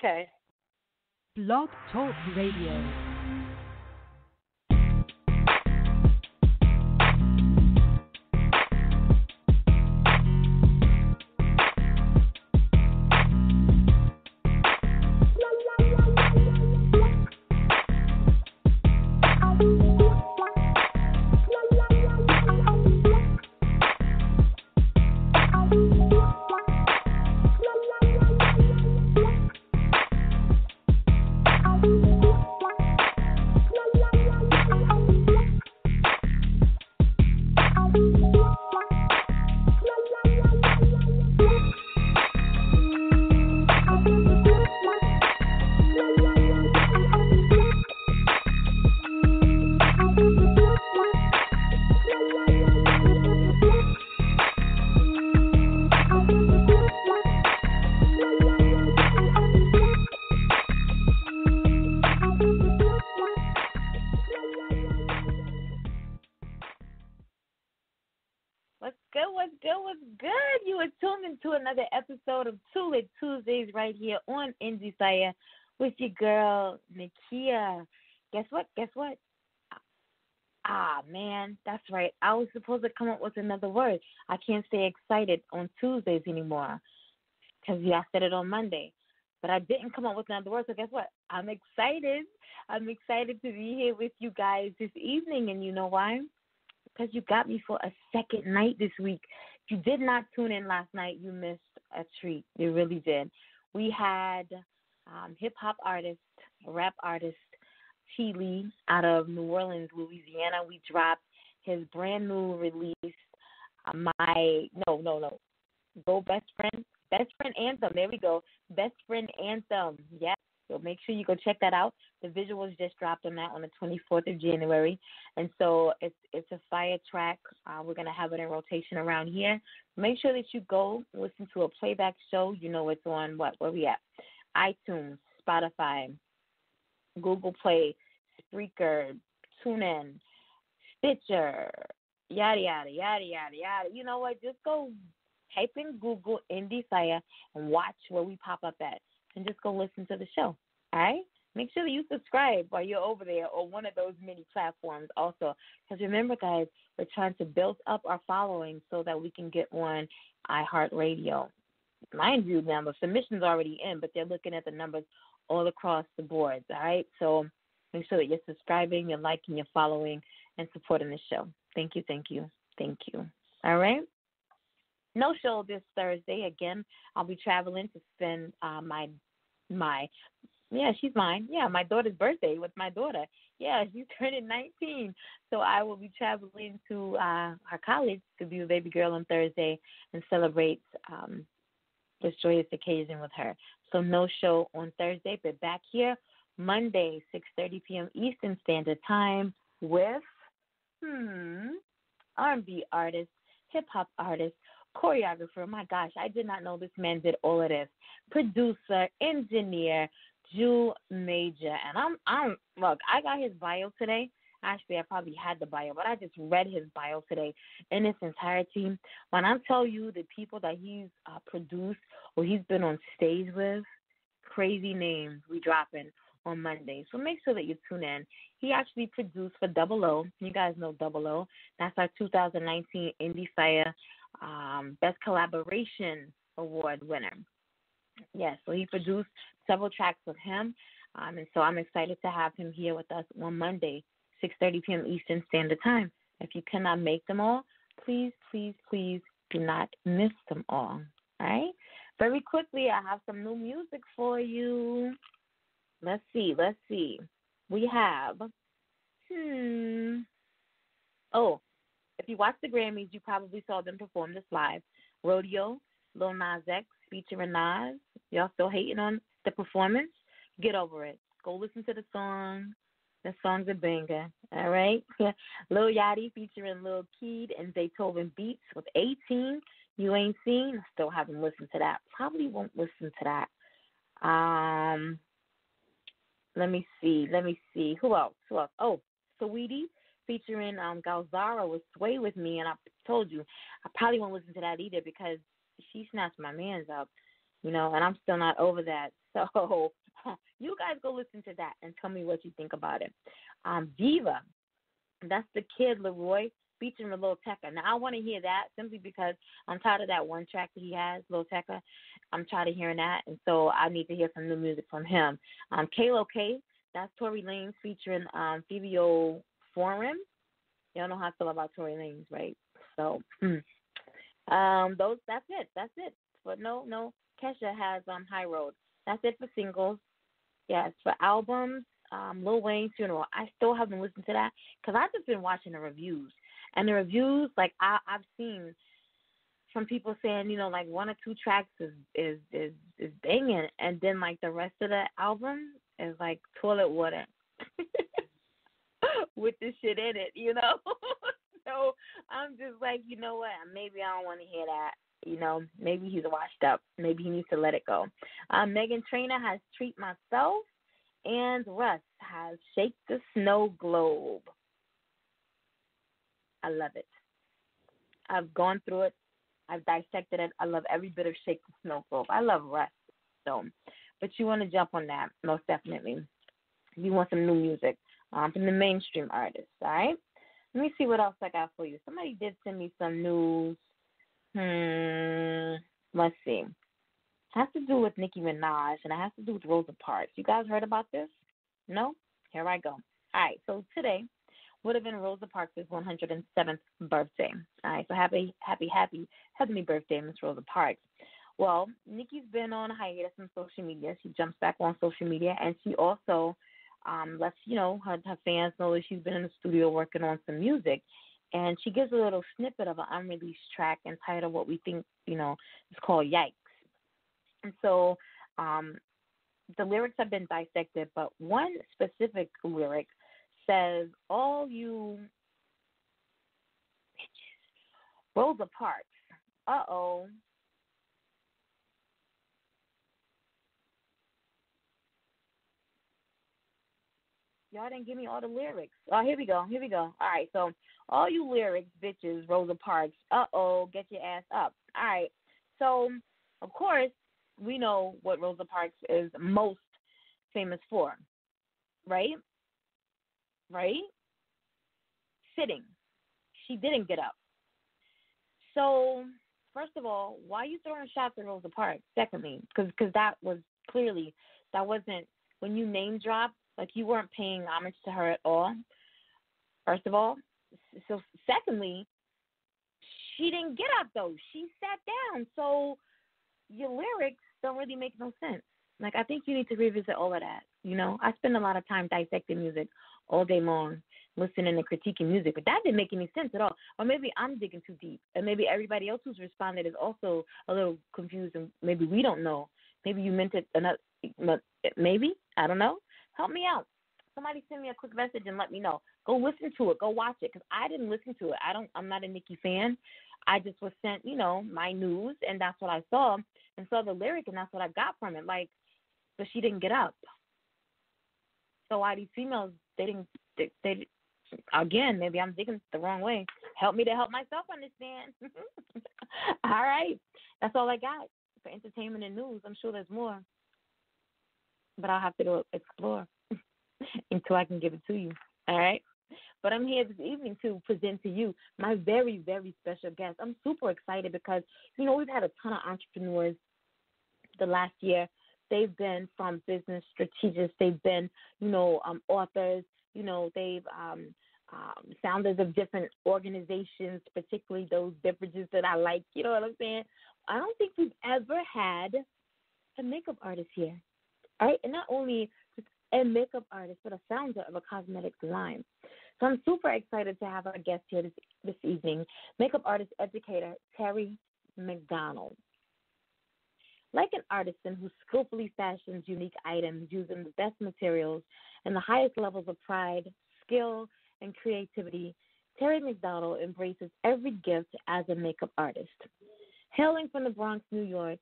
Okay. Blog Talk Radio. Right here on Endie Fiya with your girl Nakia. Guess what? Guess what? Ah man, that's right. I was supposed to come up with another word. I can't stay excited on Tuesdays anymore because yeah, I said it on Monday, but I didn't come up with another word. So guess what? I'm excited. I'm excited to be here with you guys this evening, and you know why? Because you got me for a second night this week. If you did not tune in last night, you missed a treat. You really did we had um, hip hop artist, rap artist, T. Lee out of New Orleans, Louisiana. We dropped his brand new release, uh, My No, No, No. Go Best Friend. Best Friend Anthem. There we go. Best Friend Anthem. Yes. So make sure you go check that out. The visuals just dropped on that on the 24th of January, and so it's it's a fire track. Uh, we're gonna have it in rotation around here. Make sure that you go listen to a playback show. You know it's on what? Where we at? iTunes, Spotify, Google Play, Spreaker, TuneIn, Stitcher, yada yada yada yada yada. You know what? Just go type in Google Endie Fiya and watch where we pop up at and just go listen to the show. All right? Make sure that you subscribe while you're over there or one of those many platforms also. Because remember, guys, we're trying to build up our following so that we can get on iHeartRadio. Mind you, now the submission's already in, but they're looking at the numbers all across the board. All right? So make sure that you're subscribing, you're liking, you're following, and supporting the show. Thank you, thank you, thank you. All right? No show this Thursday. Again, I'll be traveling to spend uh, my my yeah, she's mine. Yeah, my daughter's birthday with my daughter. Yeah, she's turning 19. So I will be traveling to uh her college to be a baby girl on Thursday and celebrate um this joyous occasion with her. So no show on Thursday, but back here Monday, 6:30 p.m. Eastern Standard Time with hmm R&B artist, hip hop artist, choreographer. My gosh, I did not know this man did all of this. Producer, engineer, Jew Major. And I'm I'm look, I got his bio today. Actually, I probably had the bio, but I just read his bio today in its entirety. When I tell you the people that he's uh, produced or he's been on stage with, crazy names we dropping on Monday. So make sure that you tune in. He actually produced for Double O. You guys know Double O. That's our 2019 Endie Fiya um, Best Collaboration Award winner. Yes, so he produced several tracks with him, um, and so I'm excited to have him here with us on Monday, 6:30 p.m. Eastern Standard Time. If you cannot make them all, please, please, please do not miss them all. All right. Very quickly, I have some new music for you. Let's see. Let's see. We have. Hmm. Oh, if you watched the Grammys, you probably saw them perform this live. Rodeo, Lil Nas X featuring Nas. Y'all still hating on the performance? Get over it. Go listen to the song. The song's a banger. All right. Lil Yachty featuring Lil Keed and Beethoven Beats with 18. You ain't seen. Still haven't listened to that. Probably won't listen to that. Um, let me see. Let me see. Who else? Who else? Oh, Saweetie featuring um GALXARA was Sway with me, and I told you I probably won't listen to that either because she snatched my man's up, you know, and I'm still not over that. So you guys go listen to that and tell me what you think about it. Um, that's the kid LAROI featuring Lil Tecca. Now I want to hear that simply because I'm tired of that one track that he has, Lil Tecca. I'm tired of hearing that, and so I need to hear some new music from him. Um, Kalo K, that's Tory Lanez featuring um, Fivio Foreign. Y'all know how I feel about Tory Lanez, right? So, um, those that's it. That's it. But no, no. Kesha has um High Road. That's it for singles. Yes, for albums, um, Lil Wayne's funeral. I still haven't listened to that because I've just been watching the reviews, and the reviews like I, I've seen some people saying you know like one or two tracks is is is is banging, and then like the rest of the album is like toilet water with the shit in it, you know. so I'm just like, you know what? Maybe I don't want to hear that. You know, maybe he's washed up. Maybe he needs to let it go. Um, Meghan Trainor has Treat Myself and Russ has Shake the Snow Globe. I love it. I've gone through it. I've dissected it. I love every bit of Shake the Snow Globe. I love Russ. So, but you want to jump on that most definitely. You want some new music um, from the mainstream artists. All right. Let me see what else I got for you. Somebody did send me some news. Hmm. Let's see It has to do with Nicki Minaj and it has to do with Rosa Parks. You guys heard about this? No? Here I go. All right, so today would have been Rosa Parks' 107th birthday. All right, so happy, happy, happy, happy birthday, Miss Rosa Parks. Well, Nicki's been on hiatus on social media. She jumps back on social media, and she also um, lets you know her, her fans know that she's been in the studio working on some music. And she gives a little snippet of an unreleased track entitled "What We Think," you know, it's called "Yikes." And so um, the lyrics have been dissected, but one specific lyric says, All you bitches, Rosa Parks. Uh oh. Y'all didn't give me all the lyrics. Oh, here we go. Here we go. All right. So, all you lyrics, bitches, Rosa Parks. Uh oh, get your ass up. All right. So, of course, we know what Rosa Parks is most famous for, right? Right? Sitting. She didn't get up. So, first of all, why are you throwing shots at Rosa Parks? Secondly, because cause that was clearly that wasn't when you name dropped, like you weren't paying homage to her at all. First of all, so secondly, she didn't get up though. She sat down. So your lyrics don't really make no sense. Like I think you need to revisit all of that. You know, I spend a lot of time dissecting music all day long, listening and critiquing music, but that didn't make any sense at all. Or maybe I'm digging too deep, and maybe everybody else who's responded is also a little confused, and maybe we don't know. Maybe you meant it another. Maybe I don't know. Help me out. Somebody send me a quick message and let me know. Go listen to it. Go watch it because I didn't listen to it. I don't. I'm not a Nicki fan. I just was sent, you know, my news, and that's what I saw and saw the lyric, and that's what I got from it. Like, but she didn't get up. So why these females they didn't they, they again maybe I'm digging the wrong way. Help me to help myself understand. all right, that's all I got for entertainment and news. I'm sure there's more, but I'll have to go explore until I can give it to you. All right. But I'm here this evening to present to you my very, very special guest. I'm super excited because, you know, we've had a ton of entrepreneurs the last year. They've been from business strategists, they've been, you know, um, authors, you know, they've um, um, founders of different organizations, particularly those beverages that I like. You know what I'm saying? I don't think we've ever had a makeup artist here. And not only a makeup artist, but a founder of a cosmetic line. So I'm super excited to have our guest here this, this evening, makeup artist educator Terry McDonald. Like an artisan who skillfully fashions unique items using the best materials and the highest levels of pride, skill, and creativity, Terry McDonald embraces every gift as a makeup artist. Hailing from the Bronx, New York,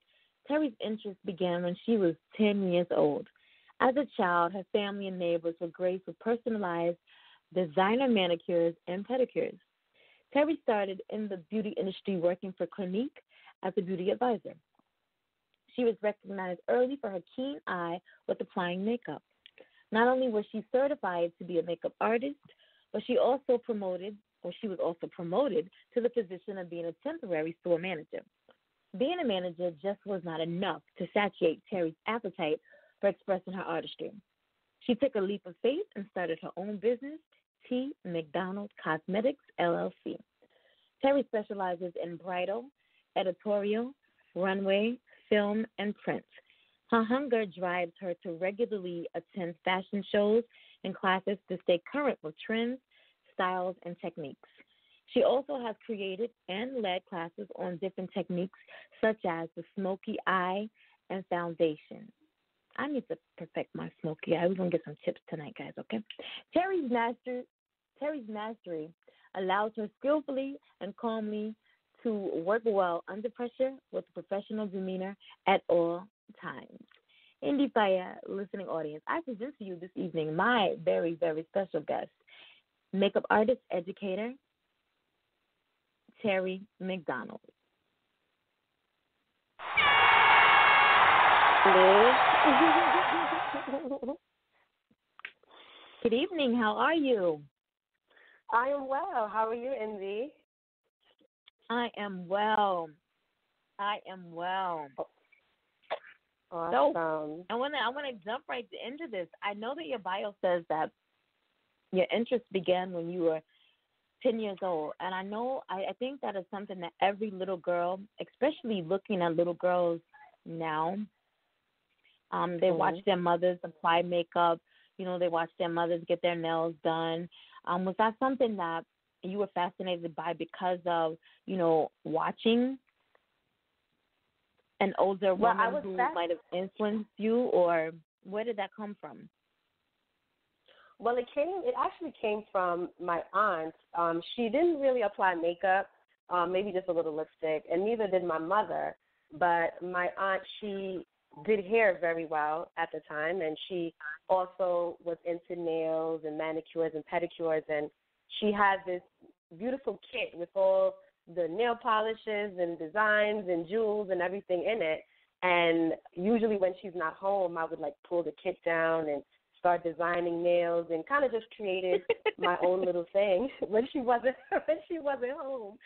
Terry's interest began when she was 10 years old. As a child, her family and neighbors were graced with personalized designer manicures and pedicures. Terry started in the beauty industry working for Clinique as a beauty advisor. She was recognized early for her keen eye with applying makeup. Not only was she certified to be a makeup artist, but she also promoted, or she was also promoted to the position of being a temporary store manager. Being a manager just was not enough to satiate Terry's appetite for expressing her artistry. She took a leap of faith and started her own business, T. McDonald Cosmetics LLC. Terry specializes in bridal, editorial, runway, film, and print. Her hunger drives her to regularly attend fashion shows and classes to stay current with trends, styles, and techniques. She also has created and led classes on different techniques such as the smoky eye and foundation. I need to perfect my smoky eye. We're gonna get some tips tonight, guys. Okay. Terry's master, Terry's mastery allows her skillfully and calmly to work well under pressure with a professional demeanor at all times. Endie Fiya listening audience, I present to you this evening my very, very special guest, makeup artist, educator, Terry McDonald. Good evening. How are you? I am well. How are you, Envy? I am well. I am well. Awesome. So I want to I want to jump right into this. I know that your bio says that your interest began when you were 10 years old. And I know, I, I think that is something that every little girl, especially looking at little girls now, um, they mm-hmm. watch their mothers apply makeup. You know, they watch their mothers get their nails done. Um, was that something that you were fascinated by because of, you know, watching an older well, woman who might have influenced you, or where did that come from? Well, it came. It actually came from my aunt. Um, she didn't really apply makeup, um, maybe just a little lipstick, and neither did my mother. But my aunt, she did hair very well at the time, and she also was into nails and manicures and pedicures, and she had this beautiful kit with all the nail polishes and designs and jewels and everything in it. And usually when she's not home, I would like pull the kit down and start designing nails and kind of just created my own little thing when she wasn't when she wasn't home.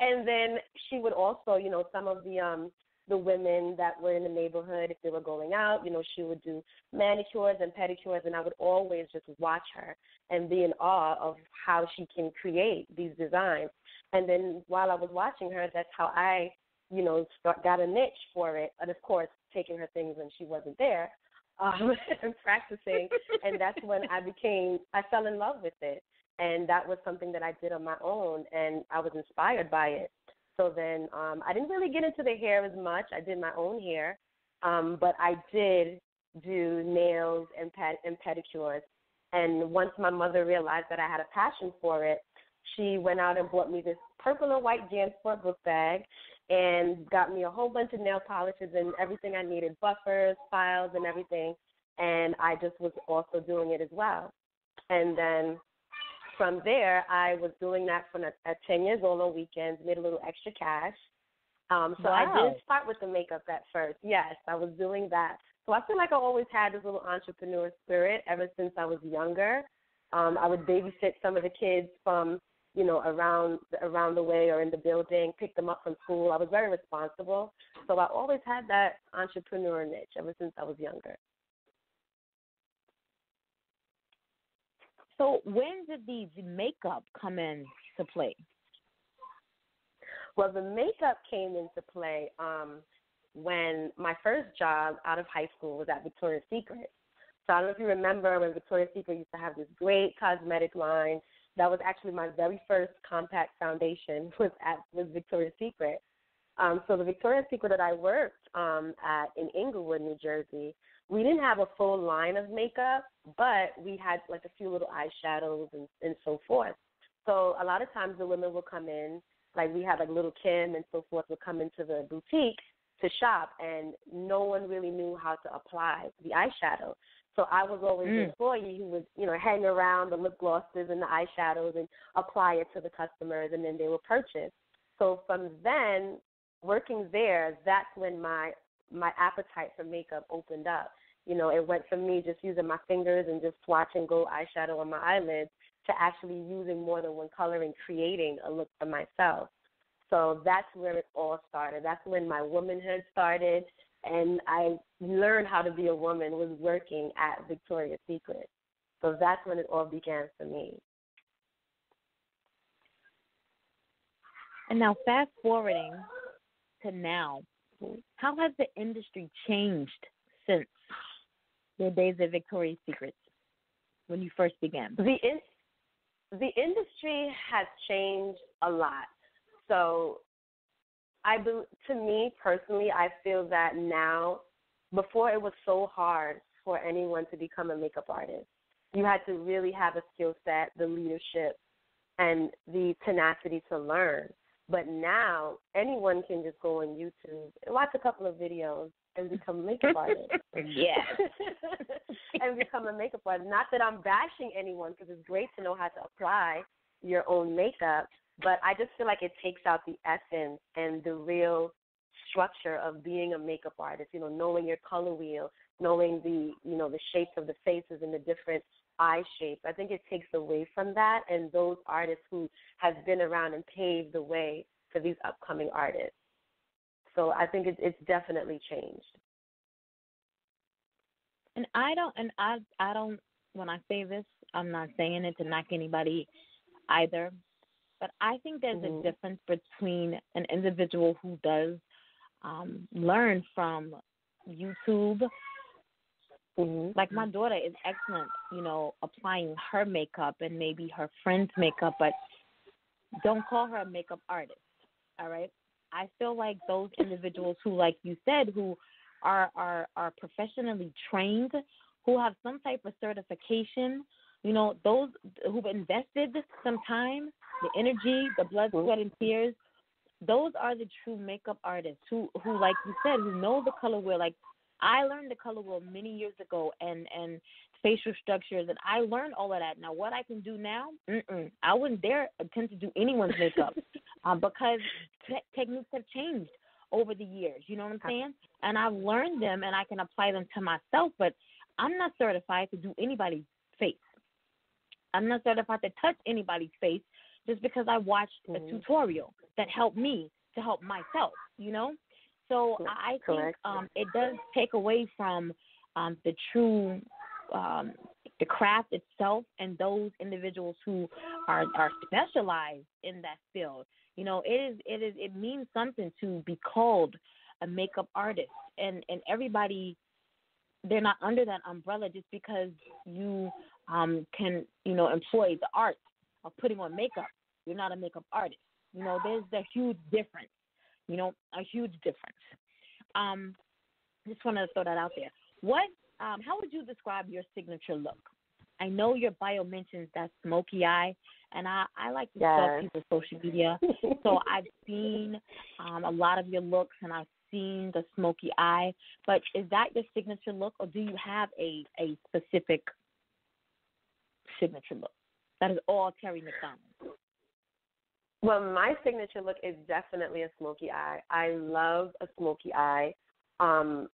And then she would also, you know, some of the um the women that were in the neighborhood if they were going out, you know, she would do manicures and pedicures and I would always just watch her and be in awe of how she can create these designs. And then while I was watching her, that's how I, you know, start, got a niche for it. And of course, taking her things when she wasn't there um, and practicing. and that's when I became, I fell in love with it. And that was something that I did on my own, and I was inspired by it. So then um, I didn't really get into the hair as much. I did my own hair, um, but I did do nails and, ped- and pedicures. And once my mother realized that I had a passion for it, she went out and bought me this purple and white JanSport book bag and got me a whole bunch of nail polishes and everything I needed, buffers, files, and everything. And I just was also doing it as well. And then from there, I was doing that from at 10 years old on weekends, made a little extra cash. Um, so wow. I did start with the makeup at first. Yes, I was doing that. So I feel like I always had this little entrepreneur spirit ever since I was younger. Um, I would babysit some of the kids from you know, around around the way or in the building, pick them up from school. I was very responsible. So I always had that entrepreneur niche ever since I was younger. So when did the, the makeup come in to play? Well, the makeup came into play um, when my first job out of high school was at Victoria's Secret. So I don't know if you remember when Victoria's Secret used to have this great cosmetic line that was actually my very first compact foundation was at was Victoria's Secret. Um, so the Victoria's Secret that I worked um, at in Englewood, New Jersey, we didn't have a full line of makeup, but we had like a few little eyeshadows and, and so forth. So a lot of times the women would come in, like we had like little Kim and so forth would come into the boutique to shop, and no one really knew how to apply the eyeshadow. So I was always mm. the employee who would, you know, hang around the lip glosses and the eyeshadows and apply it to the customers, and then they would purchase. So from then, working there, that's when my my appetite for makeup opened up. You know, it went from me just using my fingers and just swatching gold eyeshadow on my eyelids to actually using more than one color and creating a look for myself. So that's where it all started. That's when my womanhood started, and I learned how to be a woman was working at Victoria's Secret. So that's when it all began for me. And now, fast forwarding to now, how has the industry changed since your days at Victoria's Secret when you first began? The in, the industry has changed a lot. So, I to me personally, I feel that now, before it was so hard for anyone to become a makeup artist. You had to really have a skill set, the leadership, and the tenacity to learn. But now anyone can just go on YouTube and watch a couple of videos and become a makeup artist. yeah. and become a makeup artist. Not that I'm bashing anyone because it's great to know how to apply your own makeup, but I just feel like it takes out the essence and the real structure of being a makeup artist, you know, knowing your color wheel, knowing the, you know, the shapes of the faces and the different eye shapes. I think it takes away from that and those artists who have been around and paved the way for these upcoming artists. So I think it's it's definitely changed. And I don't and I I don't when I say this, I'm not saying it to knock anybody either. But I think there's mm-hmm. a difference between an individual who does um, learn from YouTube Mm-hmm. Like my daughter is excellent, you know, applying her makeup and maybe her friend's makeup, but don't call her a makeup artist. All right. I feel like those individuals who, like you said, who are are are professionally trained, who have some type of certification, you know, those who've invested some time, the energy, the blood, mm-hmm. sweat, and tears. Those are the true makeup artists who, who, like you said, who know the color wheel. Like I learned the color wheel many years ago and and facial structures and I learned all of that. Now what I can do now, mm-mm, I wouldn't dare attempt to do anyone's makeup um, because te- techniques have changed over the years. You know what I'm saying? And I've learned them and I can apply them to myself, but I'm not certified to do anybody's face. I'm not certified to touch anybody's face just because I watched mm-hmm. a tutorial that helped me to help myself, you know? So I think um, it does take away from um, the true um, the craft itself and those individuals who are are specialized in that field. You know, it is it is it means something to be called a makeup artist, and and everybody they're not under that umbrella just because you um, can you know employ the art of putting on makeup. You're not a makeup artist. You know, there's a huge difference you know, a huge difference. Um, just wanted to throw that out there. What? Um, how would you describe your signature look? I know your bio mentions that smoky eye, and I, I like to yes. stalk people's social media. so I've seen um, a lot of your looks, and I've seen the smoky eye. But is that your signature look, or do you have a a specific signature look? That is all Terry McDonald. Well, my signature look is definitely a smoky eye. I love a smoky eye. Um,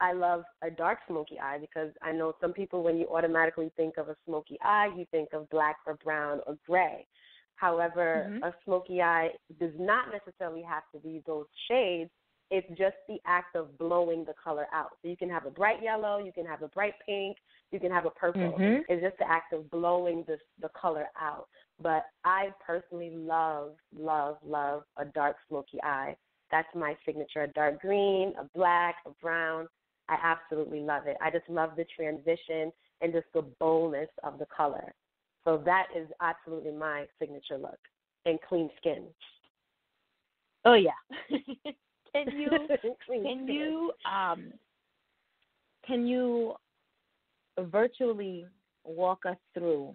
I love a dark smoky eye because I know some people, when you automatically think of a smoky eye, you think of black or brown or gray. However, mm-hmm. a smoky eye does not necessarily have to be those shades. It's just the act of blowing the color out. So you can have a bright yellow, you can have a bright pink, you can have a purple. Mm-hmm. It's just the act of blowing the the color out. But I personally love, love, love a dark smoky eye. That's my signature. A dark green, a black, a brown. I absolutely love it. I just love the transition and just the boldness of the color. So that is absolutely my signature look. And clean skin. Oh yeah. can you can you um can you virtually walk us through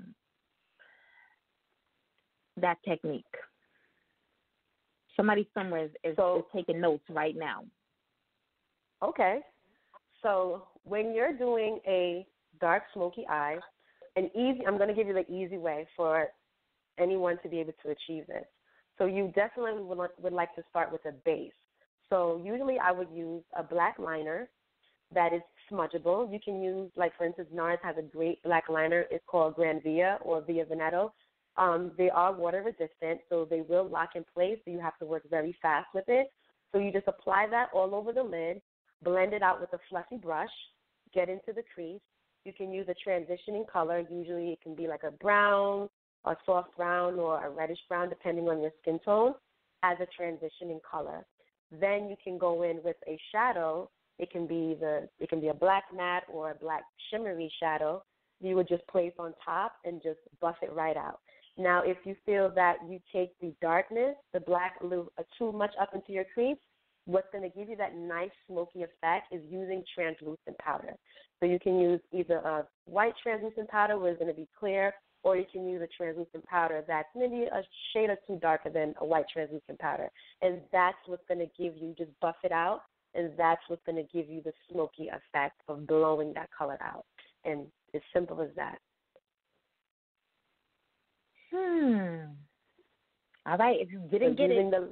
that technique? Somebody somewhere is, is, so, is taking notes right now. Okay. So when you're doing a dark smoky eye, an easy I'm going to give you the easy way for anyone to be able to achieve this. So you definitely would, would like to start with a base. So usually I would use a black liner that is smudgeable. You can use, like for instance, NARS has a great black liner. It's called Gran Via or Via Veneto. Um, they are water resistant, so they will lock in place. So you have to work very fast with it. So you just apply that all over the lid, blend it out with a fluffy brush, get into the crease. You can use a transitioning color. Usually it can be like a brown, a soft brown, or a reddish brown, depending on your skin tone, as a transitioning color. Then you can go in with a shadow. It can be the it can be a black matte or a black shimmery shadow. You would just place on top and just buff it right out. Now, if you feel that you take the darkness, the black, too much up into your crease, what's going to give you that nice smoky effect is using translucent powder. So you can use either a white translucent powder where it's going to be clear, or you can use a translucent powder that's maybe a shade or two darker than a white translucent powder. And that's what's going to give you, just buff it out, and that's what's going to give you the smoky effect of blowing that color out. And as simple as that. Hmm. All right. If you didn't so get it, the,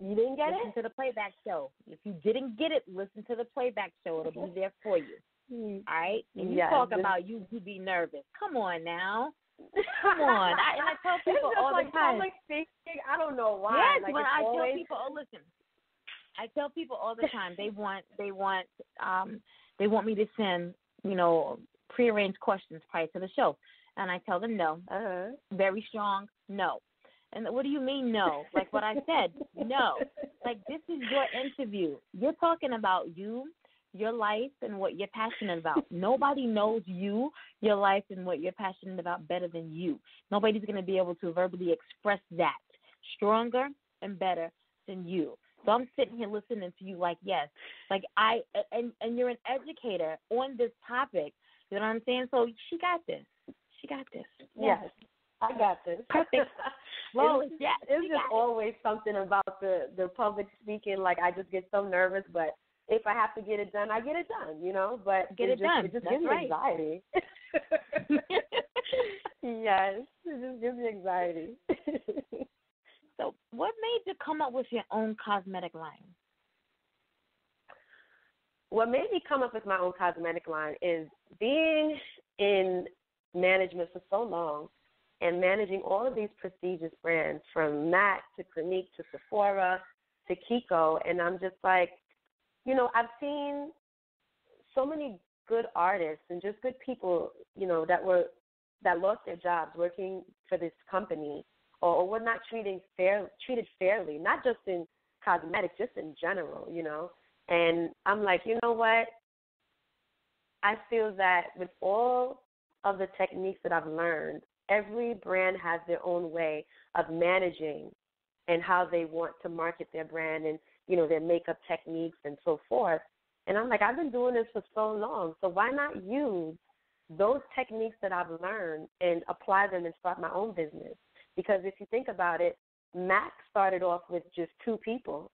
you didn't get listen it. to the playback show. If you didn't get it, listen to the playback show. It'll be there for you. Mm. All right. And you yes, talk about you you be nervous. Come on now. Come on. I, and I tell people all like the time. Public speaking. I don't know why. Yes, like when I always... tell people, oh listen. I tell people all the time they want they want um they want me to send you know prearranged questions prior to the show. And I tell them no. Uh-huh. Very strong, no. And what do you mean no? Like what I said, no. Like this is your interview. You're talking about you, your life, and what you're passionate about. Nobody knows you, your life, and what you're passionate about better than you. Nobody's going to be able to verbally express that stronger and better than you. So I'm sitting here listening to you like yes, like I and and you're an educator on this topic. You know what I'm saying? So she got this. She got this. Yes. yes. I got this. Perfect. well, it's, yes, it's just always it. something about the the public speaking. Like I just get so nervous, but if I have to get it done, I get it done. You know, but get it, it just, done. It just That's gives me right. anxiety. yes, it just gives me anxiety. So, what made you come up with your own cosmetic line? What made me come up with my own cosmetic line is being in management for so long and managing all of these prestigious brands from MAC to Clinique to Sephora to Kiko. And I'm just like, you know, I've seen so many good artists and just good people, you know, that were that lost their jobs working for this company or, or were not treated fair treated fairly, not just in cosmetics, just in general, you know. And I'm like, you know what? I feel that with all of the techniques that I've learned, every brand has their own way of managing and how they want to market their brand and you know their makeup techniques and so forth. And I'm like, I've been doing this for so long, so why not use those techniques that I've learned and apply them and start my own business? Because if you think about it, Mac started off with just two people,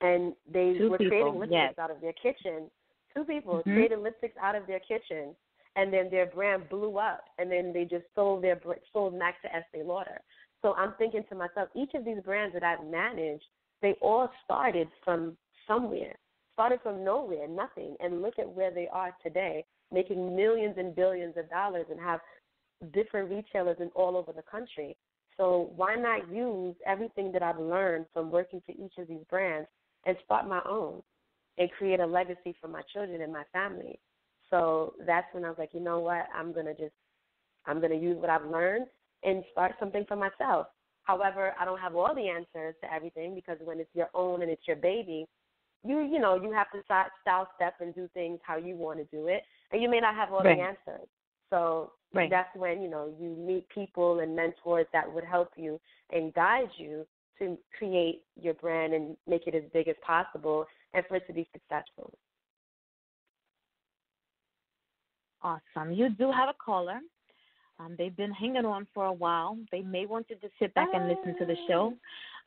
and they two were people, creating lipsticks yes. out of their kitchen. Two people mm-hmm. created lipsticks out of their kitchen, and then their brand blew up, and then they just sold their sold Mac to Estee Lauder. So I'm thinking to myself, each of these brands that I've managed, they all started from somewhere, started from nowhere, nothing, and look at where they are today, making millions and billions of dollars, and have different retailers in all over the country. So why not use everything that I've learned from working for each of these brands and start my own and create a legacy for my children and my family? So that's when I was like, you know what, I'm gonna just I'm gonna use what I've learned and start something for myself. However, I don't have all the answers to everything because when it's your own and it's your baby, you you know you have to style step and do things how you want to do it, and you may not have all right. the answers. So right. that's when you know you meet people and mentors that would help you and guide you to create your brand and make it as big as possible and for it to be successful. Awesome. You do have a caller. Um, they've been hanging on for a while. They may want to just sit back and listen to the show.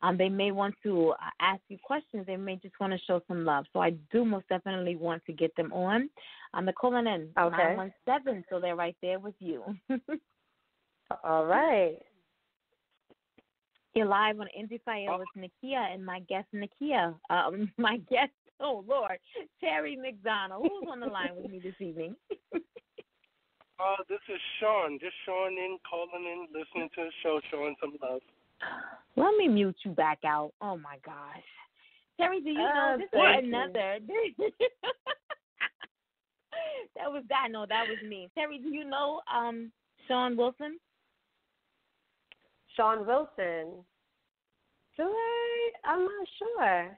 Um, they may want to uh, ask you questions. They may just want to show some love. So I do most definitely want to get them on. Um, they're calling in okay. 917, so they're right there with you. All right. You're live on Endie Fiya oh. with Nakia and my guest Nakia. Um, my guest, oh Lord, Terry McDonald. Who's on the line with me this evening? uh, this is Sean. Just showing in, calling in, listening to the show, showing some love. Let me mute you back out. Oh my gosh. Terry, do you know uh, this is another That was that no, that was me. Terry, do you know um Sean Wilson? Sean Wilson. Do I? I'm not sure.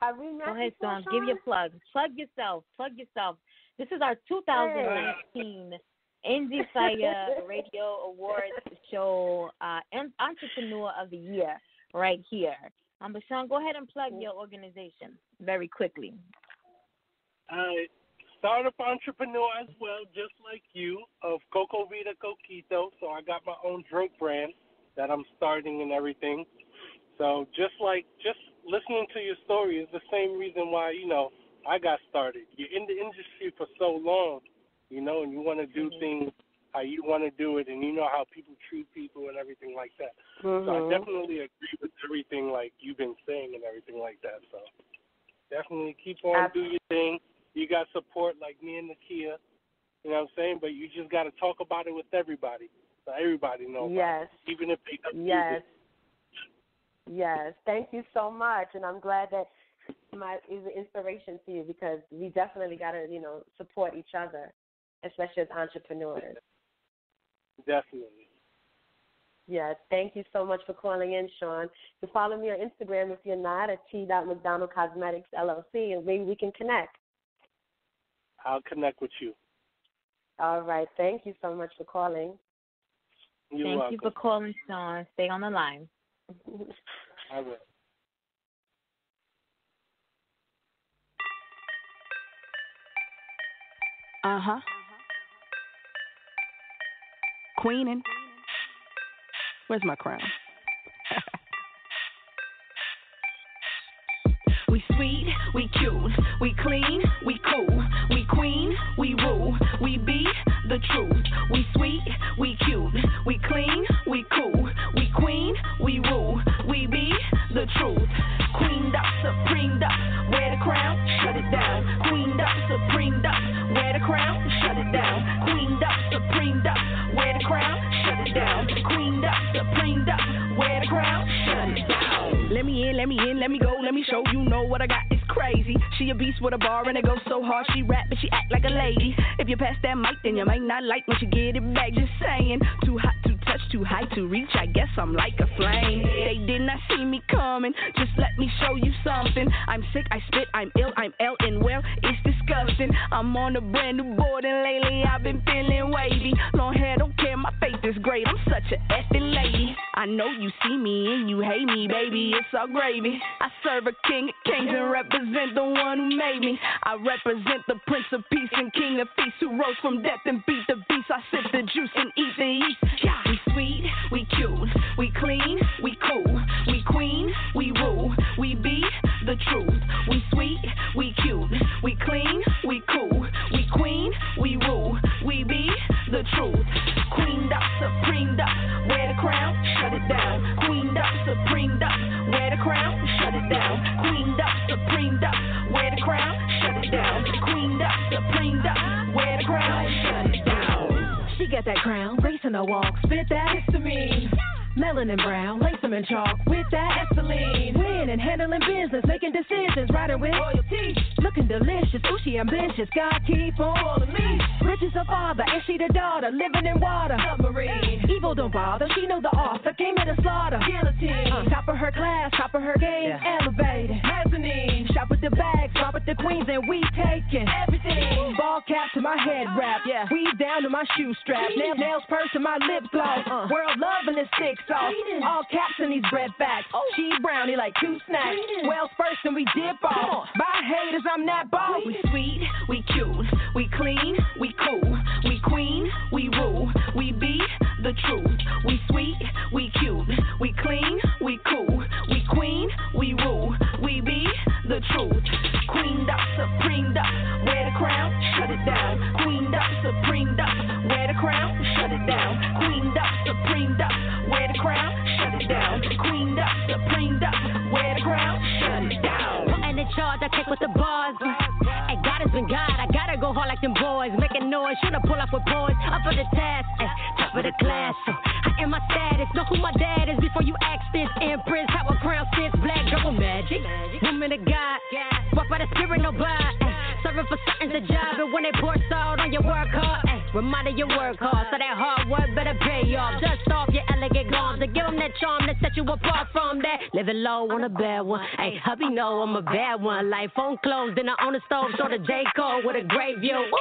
Have we met Go ahead, Sean. Give your plug. Plug yourself. Plug yourself. This is our 2019 Endie Fiya Radio Awards show, uh, Entrepreneur of the Year, right here. Um, but Sean, go ahead and plug your organization very quickly. Uh, startup entrepreneur as well, just like you, of Coco Vida Coquito. So I got my own drink brand that I'm starting and everything. So just like just listening to your story is the same reason why you know I got started. You're in the industry for so long, you know, and you want to do mm-hmm. things how you want to do it, and you know how people treat people and everything like that. Mm-hmm. So I mm-hmm. definitely agree with everything like you've been saying and everything like that. So definitely keep on Absolutely. do your thing you got support like me and Nakia. You know what I'm saying? But you just got to talk about it with everybody, so everybody knows. Yes. It, even if they don't yes. Yes. Thank you so much, and I'm glad that my is an inspiration to you because we definitely got to you know support each other, especially as entrepreneurs. Definitely. Yes, thank you so much for calling in, Sean. You follow me on Instagram if you're not at T. McDonald Cosmetics LLC, and maybe we can connect. I'll connect with you. All right. Thank you so much for calling. You're Thank welcome. you for calling, Sean. Stay on the line. I will. Uh huh. Queening. Where's my crown? we sweet, we cute, we clean, we cool. We queen, we rule, we be the truth. We sweet, we cute, we clean, we cool. We queen, we rule, we be the truth. Queened up, supreme up, wear the crown, shut it down. Queened up, supreme up, wear the crown, shut it down. Queened up, Let me in, let me go, let me show you know what I got It's crazy. She a beast with a bar and it goes so hard. She rap, but she act like a lady. If you pass that mic, then you might not like when she get it back. Just saying, too hot to touch, too high to reach. I guess I'm like a flame. They did not see me coming. Just let me show you something. I'm sick, I spit, I'm ill, I'm ill, and well, it's I'm on a brand new board and lately I've been feeling wavy. Long hair, don't care, my faith is great. I'm such a effing lady. I know you see me and you hate me, baby. It's all gravy. I serve a king of kings and represent the one who made me. I represent the Prince of Peace and King of Feasts who rose from death and beat the beast. I sip the juice and eat the yeast. Yeah. We sweet, we cute, we clean, we cool, we queen, we rule, we be the truth. We sweet, we cute, we clean, we cool, we queen, we rule, we be the truth. Queened up, supreme up, wear the crown, shut it down. Queened up, supreme up, wear the crown, shut it down. Queened up, supreme up, wear the crown, shut it down. Queened up, supreme up, wear the crown, shut it down. She got that crown, racing her walk, spit that histamine. Melanin brown, lace them in chalk with that Esteline. Winning, handling business, making decisions, riding with loyalty. Looking delicious, sushi ambitious, God keep on calling me. Rich is her father, and she the daughter, living in water. Submarine. Evil don't bother, she know the author, came in the slaughter. Guillotine. Uh, top of her class, top of her game, yeah. elevated. With the bags, shop with the queens, and we taking everything. Ball cap to my head wrap, yeah. weave down to my shoe strap. Nails, nails purse to my lip gloss. Uh. World loving the six sauce. All caps in these bread bags. Oh. She brownie like two snacks. Wells first and we dip off. By haters, I'm that boss. We sweet, we cute, we clean, we cool, we queen, we rule, we be the truth. We sweet, we cute, we clean, we cool, we queen, we rule, we truth. Queened up, supreme up, wear the crown, shut it down. Queened up, supreme up, wear the crown, shut it down. Queened up, supreme up, wear the crown, shut it down. Queened up, supreme up, wear the crown, shut it down. And the charge, I take with the bars. Hey, God has been God, I gotta go hard like them boys. Making noise, should I pull up with boys? Up for the task, eh, top of the class. So, I am my status, know who my dad is before you ask this empress. How I Magic. Woman of God. Walk by the spirit, no blind. Serving for certain the job. And when they pour salt on your work hard, eh, ay, of your work hard. So that hard work better pay off. Dust off your elegant garms. And give them that charm that set you apart from that. Living low on a bad one. Hey, hubby, know I'm a bad one. Like phone closed, then I own a stove. Show the J. Cole with a great view. Woo!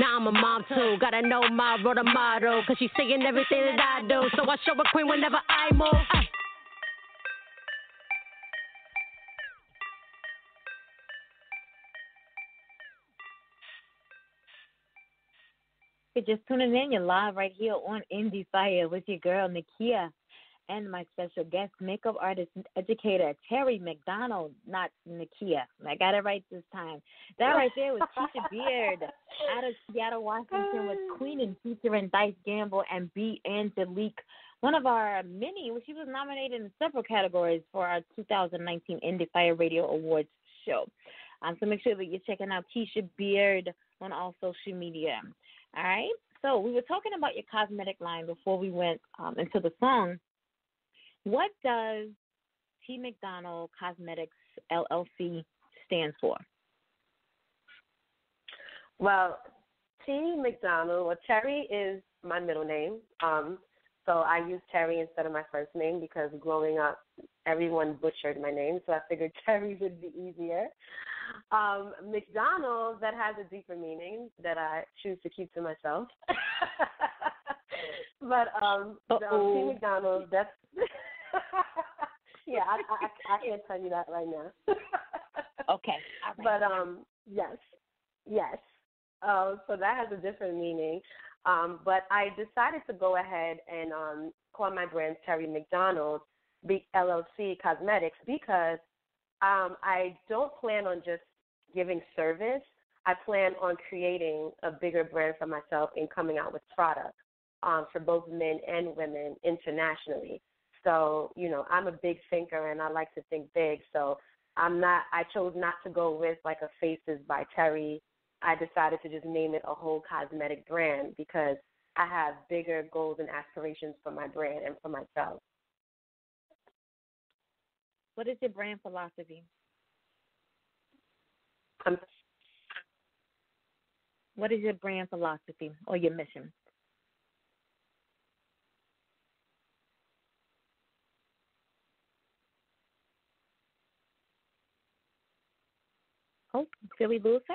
Now I'm a mom too. Gotta know my role model. Cause she's seeing everything that I do. So I show a queen whenever I move. You're just tuning in, you're live right here on Endie Fiya with your girl Nakia and my special guest, makeup artist and educator Terry McDonald, not Nakia. I got it right this time. That right there was Keisha Beard out of Seattle, Washington, with Queen and featuring Dice Gamble and B. Angelique. One of our many, she was nominated in several categories for our 2019 Endie Fiya Radio Awards show. Um, so make sure that you're checking out Keisha Beard on all social media. All right. So we were talking about your cosmetic line before we went um, into the song. What does T McDonald Cosmetics LLC stand for? Well, T McDonald, well, Terry is my middle name. Um, so I use Terry instead of my first name because growing up, everyone butchered my name. So I figured Terry would be easier. Um, McDonald's, that has a deeper meaning that I choose to keep to myself. but um, um T McDonald's, that's yeah, I, I I can't tell you that right now. okay. But um, yes, yes. Uh, so that has a different meaning. Um, but I decided to go ahead and um, call my brand Terry McDonald LLC Cosmetics because um, I don't plan on just giving service. I plan on creating a bigger brand for myself and coming out with products um, for both men and women internationally. So, you know, I'm a big thinker and I like to think big. So I'm not, I chose not to go with like a Faces by Terry. I decided to just name it a whole cosmetic brand because I have bigger goals and aspirations for my brand and for myself. What is your brand philosophy? Um, what is your brand philosophy or your mission? Oh, did we lose her?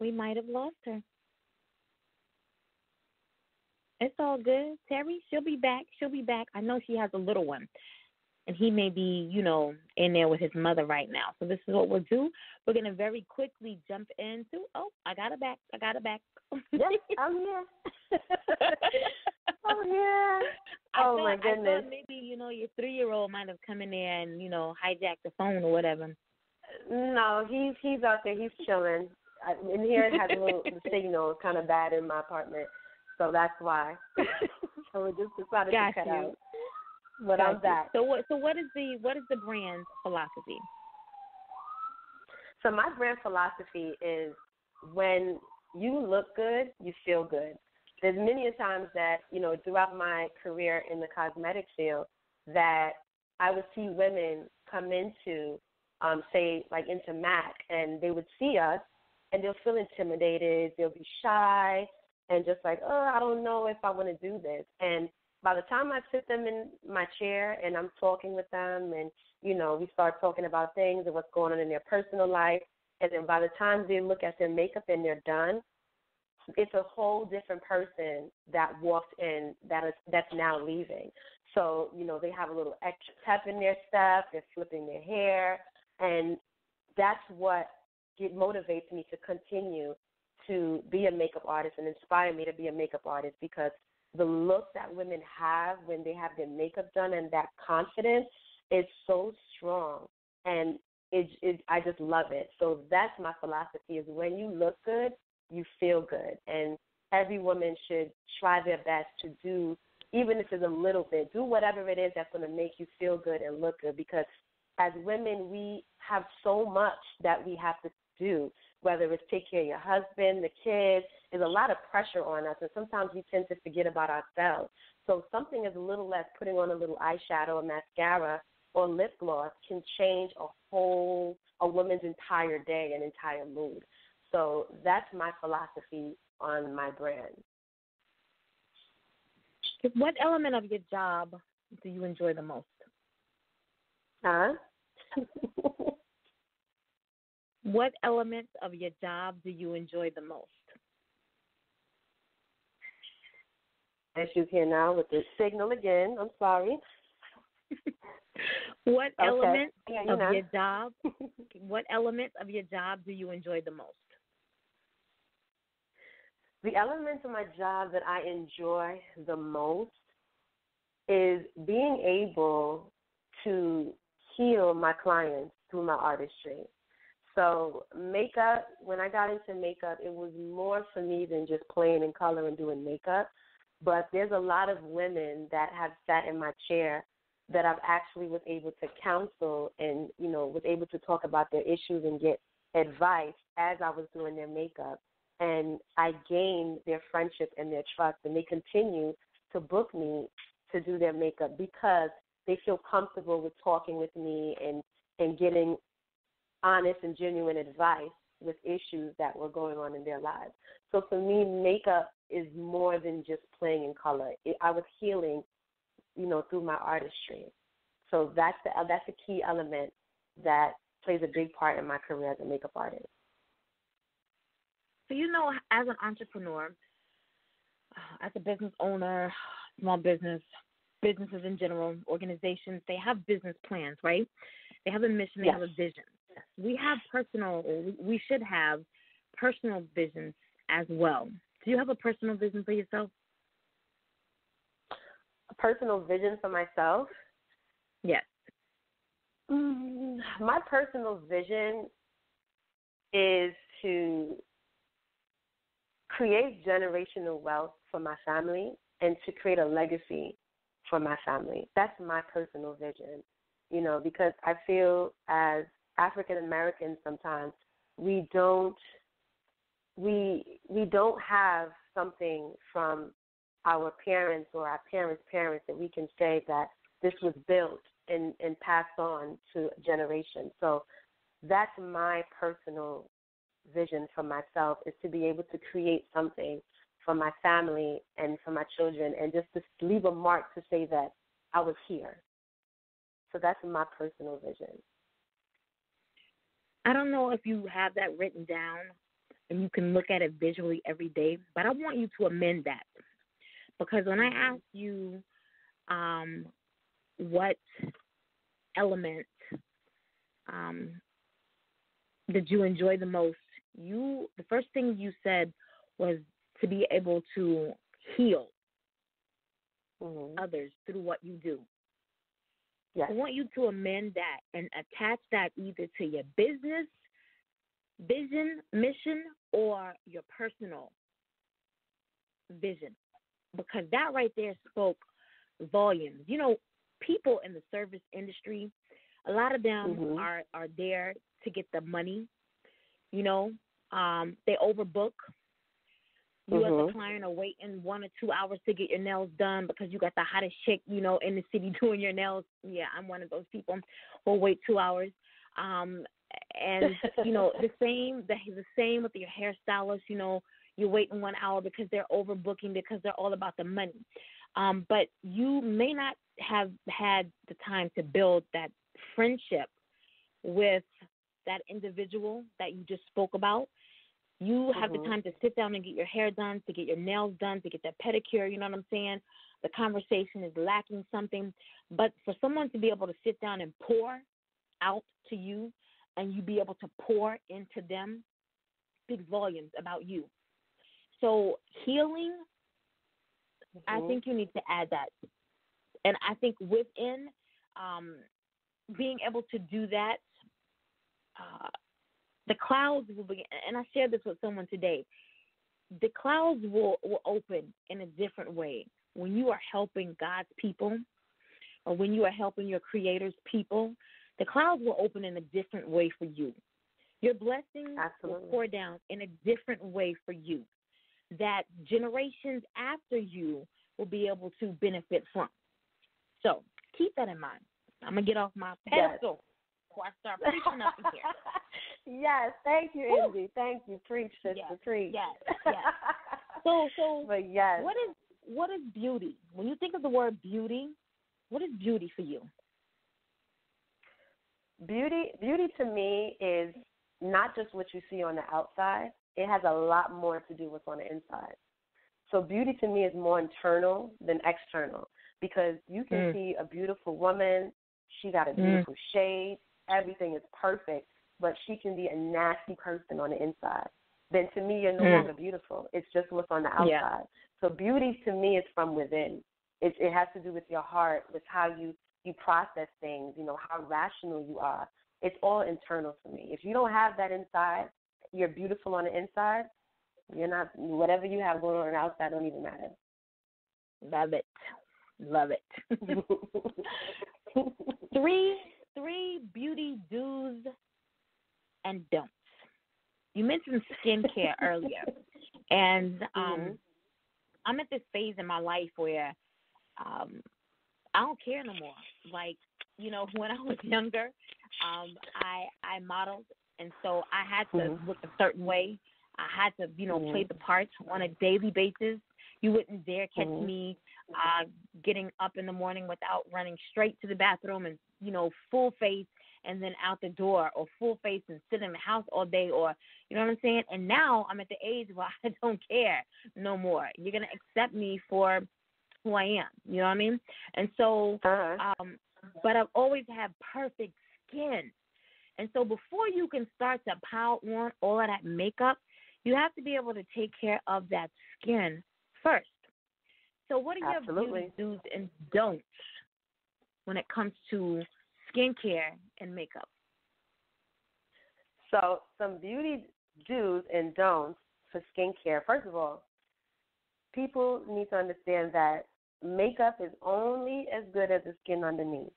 We might have lost her. It's all good. Terry, she'll be back. She'll be back. I know she has a little one. And he may be, you know, in there with his mother right now. So this is what we'll do. We're gonna very quickly jump into oh, I got it back. I got it back. yes, I'm here. oh yeah. Oh thought, my goodness. Maybe, you know, your three year old might have come in there and, you know, hijacked the phone or whatever. No, he's he's out there, he's chilling. In here it has a little signal kind of bad in my apartment. So that's why. so we just decided Got to cut you. out. I'm you. So what so what is the what is the brand philosophy? So my brand philosophy is when you look good, you feel good. There's many a times that, you know, throughout my career in the cosmetic field that I would see women come into um, say like into MAC and they would see us and they'll feel intimidated, they'll be shy, and just like, oh, I don't know if I want to do this. And by the time I sit them in my chair and I'm talking with them, and you know, we start talking about things and what's going on in their personal life, and then by the time they look at their makeup and they're done, it's a whole different person that walks in that is that's now leaving. So you know, they have a little extra pep in their step. They're flipping their hair, and that's what it motivates me to continue to be a makeup artist and inspire me to be a makeup artist because the look that women have when they have their makeup done and that confidence is so strong and it, it I just love it. So that's my philosophy is when you look good, you feel good. And every woman should try their best to do even if it's a little bit, do whatever it is that's going to make you feel good and look good because as women we have so much that we have to do whether it's take care of your husband, the kids. There's a lot of pressure on us, and sometimes we tend to forget about ourselves. So something as little as putting on a little eyeshadow or mascara or lip gloss can change a whole a woman's entire day and entire mood. So that's my philosophy on my brand. What element of your job do you enjoy the most? Huh? what element of your job do you enjoy the most? Issues here now with the signal again. I'm sorry. what okay. element yeah, you of know. your job? what element of your job do you enjoy the most? The element of my job that I enjoy the most is being able to heal my clients through my artistry. So makeup, when I got into makeup, it was more for me than just playing in color and doing makeup. But there's a lot of women that have sat in my chair that I've actually was able to counsel and, you know, was able to talk about their issues and get advice as I was doing their makeup. And I gained their friendship and their trust and they continue to book me to do their makeup because they feel comfortable with talking with me and and getting honest and genuine advice with issues that were going on in their lives. So for me, makeup is more than just playing in color. It, I was healing, you know, through my artistry. So that's the that's a key element that plays a big part in my career as a makeup artist. So you know, as an entrepreneur, as a business owner, small business, businesses in general, organizations, they have business plans, right? They have a mission, they yes. have a vision. We have personal, we should have personal visions as well. Do you have a personal vision for yourself? A personal vision for myself? Yes. Mm, my personal vision is to create generational wealth for my family and to create a legacy for my family. That's my personal vision, you know, because I feel as African Americans sometimes we don't we we don't have something from our parents or our parents' parents that we can say that this was built and, and passed on to generations. So that's my personal vision for myself is to be able to create something for my family and for my children and just to leave a mark to say that I was here. So that's my personal vision. I don't know if you have that written down and you can look at it visually every day, but I want you to amend that. Because when I ask you um, what element um, did you enjoy the most, you the first thing you said was to be able to heal mm-hmm. others through what you do. Yes. I want you to amend that and attach that either to your business, vision, mission, or your personal vision. Because that right there spoke volumes. You know, people in the service industry, a lot of them mm-hmm. are are there to get the money. You know, um, they overbook. You mm-hmm. as a client are waiting one or two hours to get your nails done because you got the hottest chick, you know, in the city doing your nails. Yeah, I'm one of those people who'll wait two hours. Um, and you know the same the the same with your hairstylist. You know, you're waiting one hour because they're overbooking because they're all about the money. Um, but you may not have had the time to build that friendship with that individual that you just spoke about. You have mm-hmm. the time to sit down and get your hair done, to get your nails done, to get that pedicure. You know what I'm saying? The conversation is lacking something. But for someone to be able to sit down and pour out to you and you be able to pour into them speaks volumes about you. So healing, mm-hmm. I think you need to add that. And I think within um, being able to do that, uh, the clouds will begin. And I shared this with someone today. The clouds will, will open in a different way when you are helping God's people or when you are helping your creator's people. The clouds will open in a different way for you Your blessings Absolutely. will pour down in a different way for you that generations after you will be able to benefit from. So keep that in mind. I'm gonna get off my pedestal before I start preaching up in here. yes, thank you, Woo. Indy. Thank you. Preach, sister, Yes, preach. yes, yes. So so but yes. what is what is beauty? When you think of the word beauty, what is beauty for you? beauty beauty to me is not just what you see on the outside it has a lot more to do with what's on the inside so beauty to me is more internal than external because you can Mm. see a beautiful woman she got a Mm. beautiful shade everything is perfect but she can be a nasty person on the inside then to me you're no Mm. longer beautiful it's just what's on the outside Yeah. so beauty to me is from within it it has to do with your heart with how you you process things, you know, how rational you are. It's all internal to me. If you don't have that inside, you're beautiful on the inside, you're not whatever you have going on, on the outside don't even matter. Love it. Love it. three three beauty do's and don'ts. You mentioned skincare earlier, and um, Mhm. I'm at this phase in my life where um, I don't care no more. Like you know, when I was younger, um, I I modeled, and so I had to Mhm. look a certain way. I had to, you know, Mhm. play the part on a daily basis. You wouldn't dare catch Mhm. me uh getting up in the morning without running straight to the bathroom and you know full face and then out the door or full face and sit in the house all day or you know what I'm saying? And now I'm at the age where I don't care no more. You're gonna accept me for who I am. You know what I mean? And so Uh-huh. um but I've always had perfect skin. And so before you can start to pile on all of that makeup, you have to be able to take care of that skin first. So what are Absolutely. your beauty do's and don'ts when it comes to skincare and makeup? So some beauty do's and don'ts for skincare. First of all, people need to understand that makeup is only as good as the skin underneath.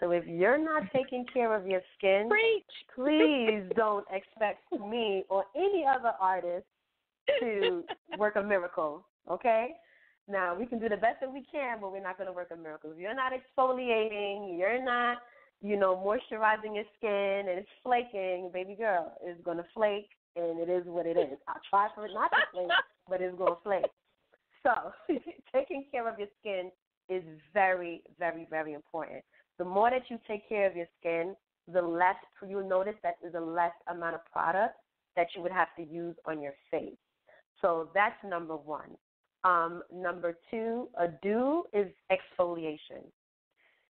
So if you're not taking care of your skin, Preach. please don't expect me or any other artist to work a miracle. Okay? Now we can do the best that we can, but we're not going to work a miracle. If you're not exfoliating, you're not, you know, moisturizing your skin, and it's flaking, baby girl, it's going to flake, and it is what it is. I'll try for it not to flake, but it's going to flake. So taking care of your skin is very, very, very important. The more that you take care of your skin, the less you'll notice that there's a less amount of product that you would have to use on your face. So that's number one. Um, number two, a do is exfoliation.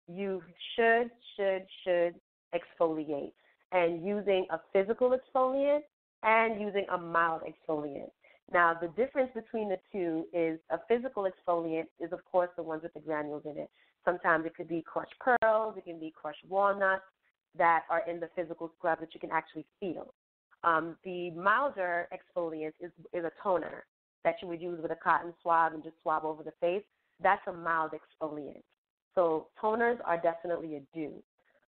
You should, should, should exfoliate, and using a physical exfoliant and using a mild exfoliant. Now, the difference between the two is a physical exfoliant is, of course, the ones with the granules in it. Sometimes it could be crushed pearls, it can be crushed walnuts that are in the physical scrub that you can actually feel. Um, the milder exfoliant is, is a toner that you would use with a cotton swab and just swab over the face. That's a mild exfoliant. So toners are definitely a do.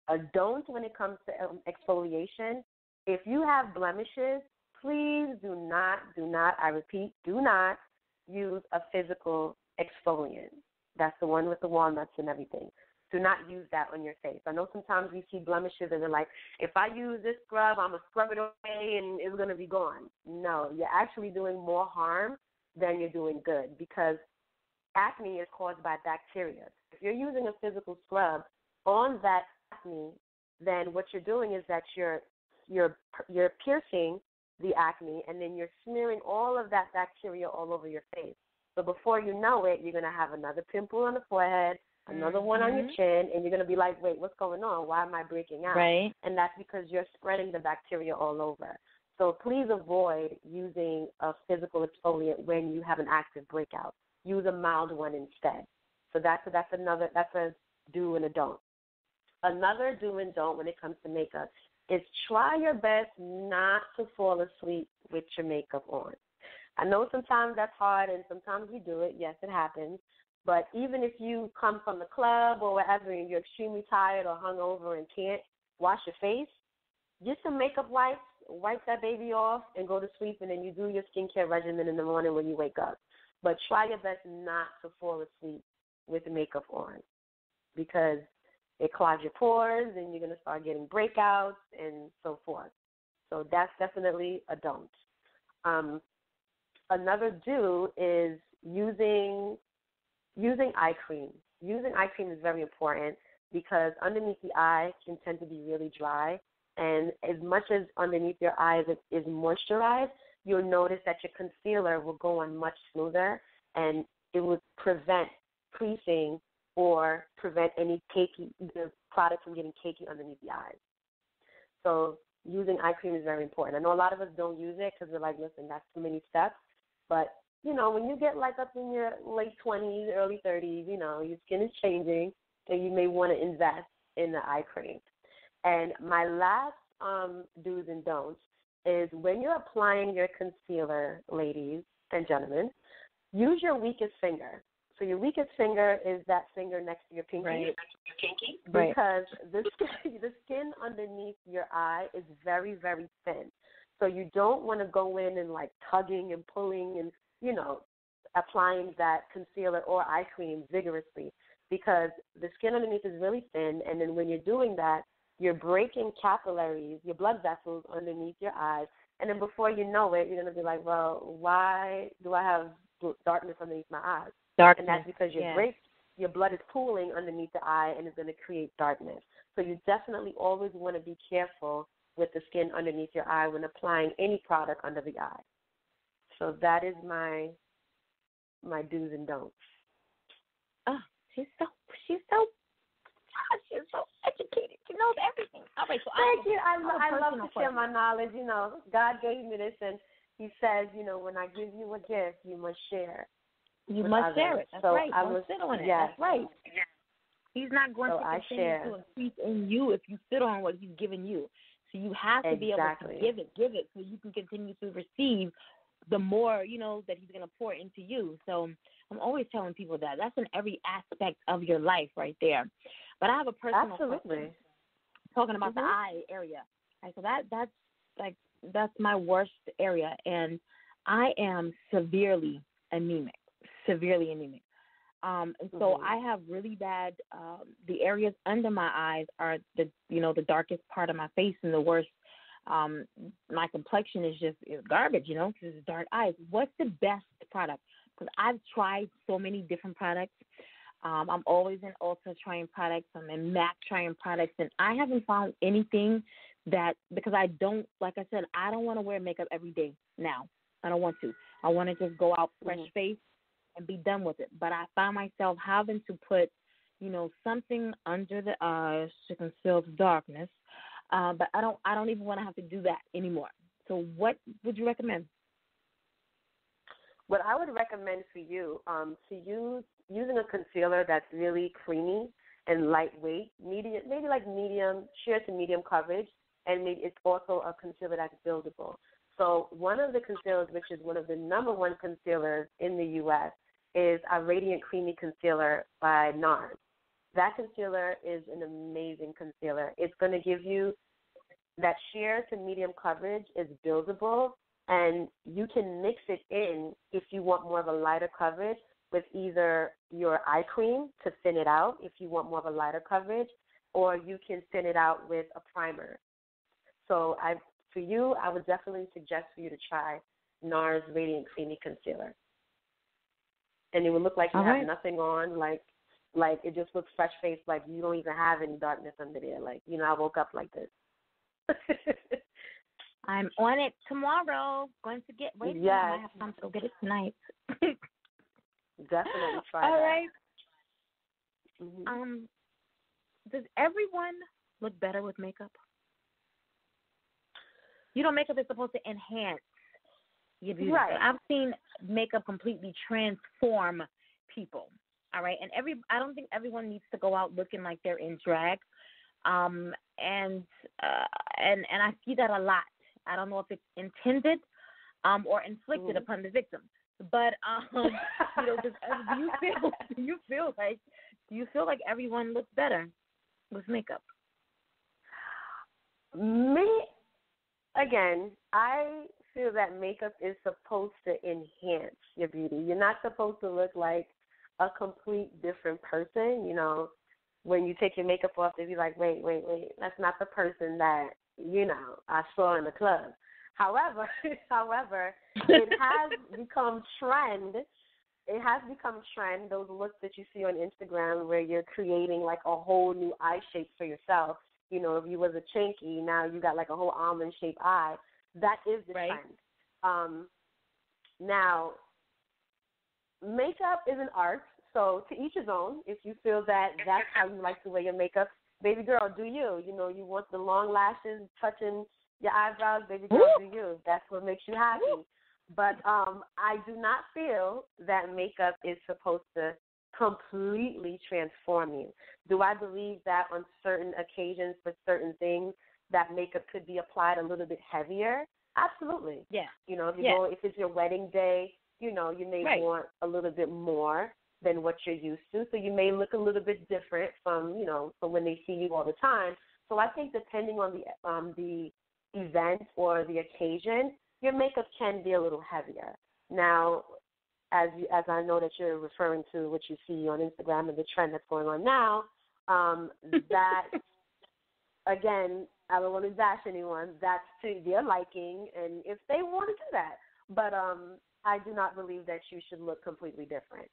A don't when it comes to um, exfoliation. If you have blemishes, please do not, do not, I repeat, do not use a physical exfoliant. That's the one with the walnuts and everything. Do not use that on your face. I know sometimes we see blemishes and they're like, if I use this scrub, I'm going to scrub it away and it's going to be gone. No, you're actually doing more harm than you're doing good because acne is caused by bacteria. If you're using a physical scrub on that acne, then what you're doing is that you're you're you're piercing the acne and then you're smearing all of that bacteria all over your face. So before you know it, you're gonna have another pimple on the forehead, another one on your Mhm. chin, and you're gonna be like, Wait, what's going on? Why am I breaking out? Right. and that's because you're spreading the bacteria all over. So please avoid using a physical exfoliant when you have an active breakout. Use a mild one instead. So that's that's another that's a do and a don't. Another do and don't when it comes to makeup is try your best not to fall asleep with your makeup on. I know sometimes that's hard and sometimes we do it. Yes, it happens. But even if you come from the club or wherever and you're extremely tired or hungover and can't wash your face, get some makeup wipes wipe that baby off and go to sleep, and then you do your skincare regimen in the morning when you wake up. But try your best not to fall asleep with makeup on because it clogs your pores and you're going to start getting breakouts and so forth. So that's definitely a don't. Um, another do is using using eye cream. Using eye cream is very important because underneath the eye can tend to be really dry. And as much as underneath your eyes is moisturized, you'll notice that your concealer will go on much smoother and it will prevent creasing or prevent any cakey the product from getting cakey underneath the eyes. So using eye cream is very important. I know a lot of us don't use it because we're like, listen, that's too many steps. But you know, when you get like up in your late twenties, early thirties, you know, your skin is changing, so you may want to invest in the eye cream. And my last um, do's and don'ts is when you're applying your concealer, ladies and gentlemen, use your weakest finger. So your weakest finger is that finger next to your pinky. Right. Because the skin, the skin underneath your eye is very, very thin. So you don't want to go in and like tugging and pulling and, you know, applying that concealer or eye cream vigorously because the skin underneath is really thin and then when you're doing that, you're breaking capillaries, your blood vessels underneath your eyes, and then before you know it, you're gonna be like, well, why do I have darkness underneath my eyes? Darkness. And that's because your yeah. break, your blood is pooling underneath the eye and is going to create darkness. So you definitely always want to be careful with the skin underneath your eye when applying any product under the eye. So that is my my do's and don'ts. Oh, she's so she's so ah, she's so educated. She knows everything. All right, so thank I, you. I, I, I love to share my knowledge. You know, God gave me this, and He says, you know, when I give you a gift, you must share. You must others. share it. That's so right. I Don't was, sit on it. yes. That's right. He's not going So to I continue share. to increase in you if you sit on what he's given you. So you have to be able to give it, give it, so you can continue to receive the more you know that he's going to pour into you. So I'm always telling people that that's in every aspect of your life right there. But I have a personal Absolutely. question talking about the Mhm. eye area. Right, so that that's like that's my worst area, and I am severely anemic, severely anemic. Um, and so Mhm. I have really bad. Um, the areas under my eyes are the you know the darkest part of my face and the worst. Um, my complexion is just is garbage, you know, because it's dark eyes. What's the best product? Because I've tried so many different products. Um, I'm always in Ulta trying products. I'm in MAC trying products, and I haven't found anything that because I don't, like I said, I don't want to wear makeup every day now. I don't want to. I want to just go out fresh Mhm. face and be done with it. But I find myself having to put, you know, something under the eyes to conceal the darkness. Uh, but I don't. I don't even want to have to do that anymore. So, what would you recommend? What I would recommend for you um, to use using a concealer that's really creamy and lightweight, medium, maybe like medium, sheer to medium coverage, and maybe it's also a concealer that's buildable. So one of the concealers, which is one of the number one concealers in the U.S., is a Radiant Creamy Concealer by NARS. That concealer is an amazing concealer. It's going to give you that sheer to medium coverage is buildable, and you can mix it in if you want more of a lighter coverage with either your eye cream to thin it out if you want more of a lighter coverage, or you can thin it out with a primer. So I, for you, I would definitely suggest for you to try NARS Radiant Creamy Concealer, and it would look like you All have right. nothing on, like like it just looks fresh faced, like you don't even have any darkness under there. Like you know, I woke up like this. I'm on it tomorrow. Going to get. Wait, I Yes. might have time to go get it tonight. Definitely try All that. right. Mhm. Um, does everyone look better with makeup? You know, makeup is supposed to enhance your beauty. Right. I've seen makeup completely transform people. All right, and every I don't think everyone needs to go out looking like they're in drag. Um, and uh, and and I see that a lot. I don't know if it's intended, um, or inflicted Mhm. upon the victim. But um, you know, does, do you feel do you feel like do you feel like everyone looks better with makeup? Me, again, I feel that makeup is supposed to enhance your beauty. You're not supposed to look like a complete different person. You know, when you take your makeup off, they be like, wait, wait, wait, that's not the person that you know I saw in the club. However, however, it has become trend. It has become trend. Those looks that you see on Instagram, where you're creating like a whole new eye shape for yourself. You know, if you was a chinky, now you got like a whole almond shaped eye. That is the right. trend. Um, now, makeup is an art, so to each his own. If you feel that that's how you like to wear your makeup, baby girl, do you? You know, you want the long lashes touching your eyebrows, baby girl, do you? That's what makes you happy. But um, I do not feel that makeup is supposed to completely transform you. Do I believe that on certain occasions for certain things that makeup could be applied a little bit heavier? Absolutely. Yeah. You know, if you Yeah. go if it's your wedding day, you know, you may Right. want a little bit more than what you're used to. So you may look a little bit different from, you know, from when they see you all the time. So I think depending on the um the event or the occasion, your makeup can be a little heavier. Now, as you, as I know that you're referring to what you see on Instagram and the trend that's going on now, um, that again, I don't want to bash anyone. That's to their liking, and if they want to do that, but um, I do not believe that you should look completely different.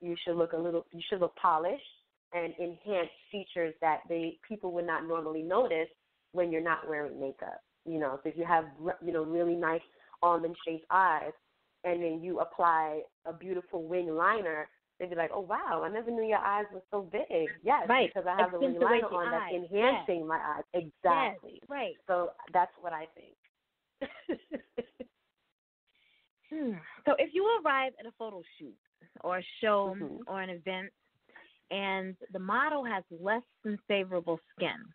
You should look a little. You should look polished and enhance features that they people would not normally notice when you're not wearing makeup. You know, so if you have you know really nice almond shaped eyes, and then you apply a beautiful wing liner, they'd be like, "Oh wow, I never knew your eyes were so big." Yes, Right. because I have the wing liner on that's eyes. enhancing my eyes. Exactly. Yes, right. So that's what I think. Hmm. So if you arrive at a photo shoot or a show Mhm. or an event and the model has less than favorable skin,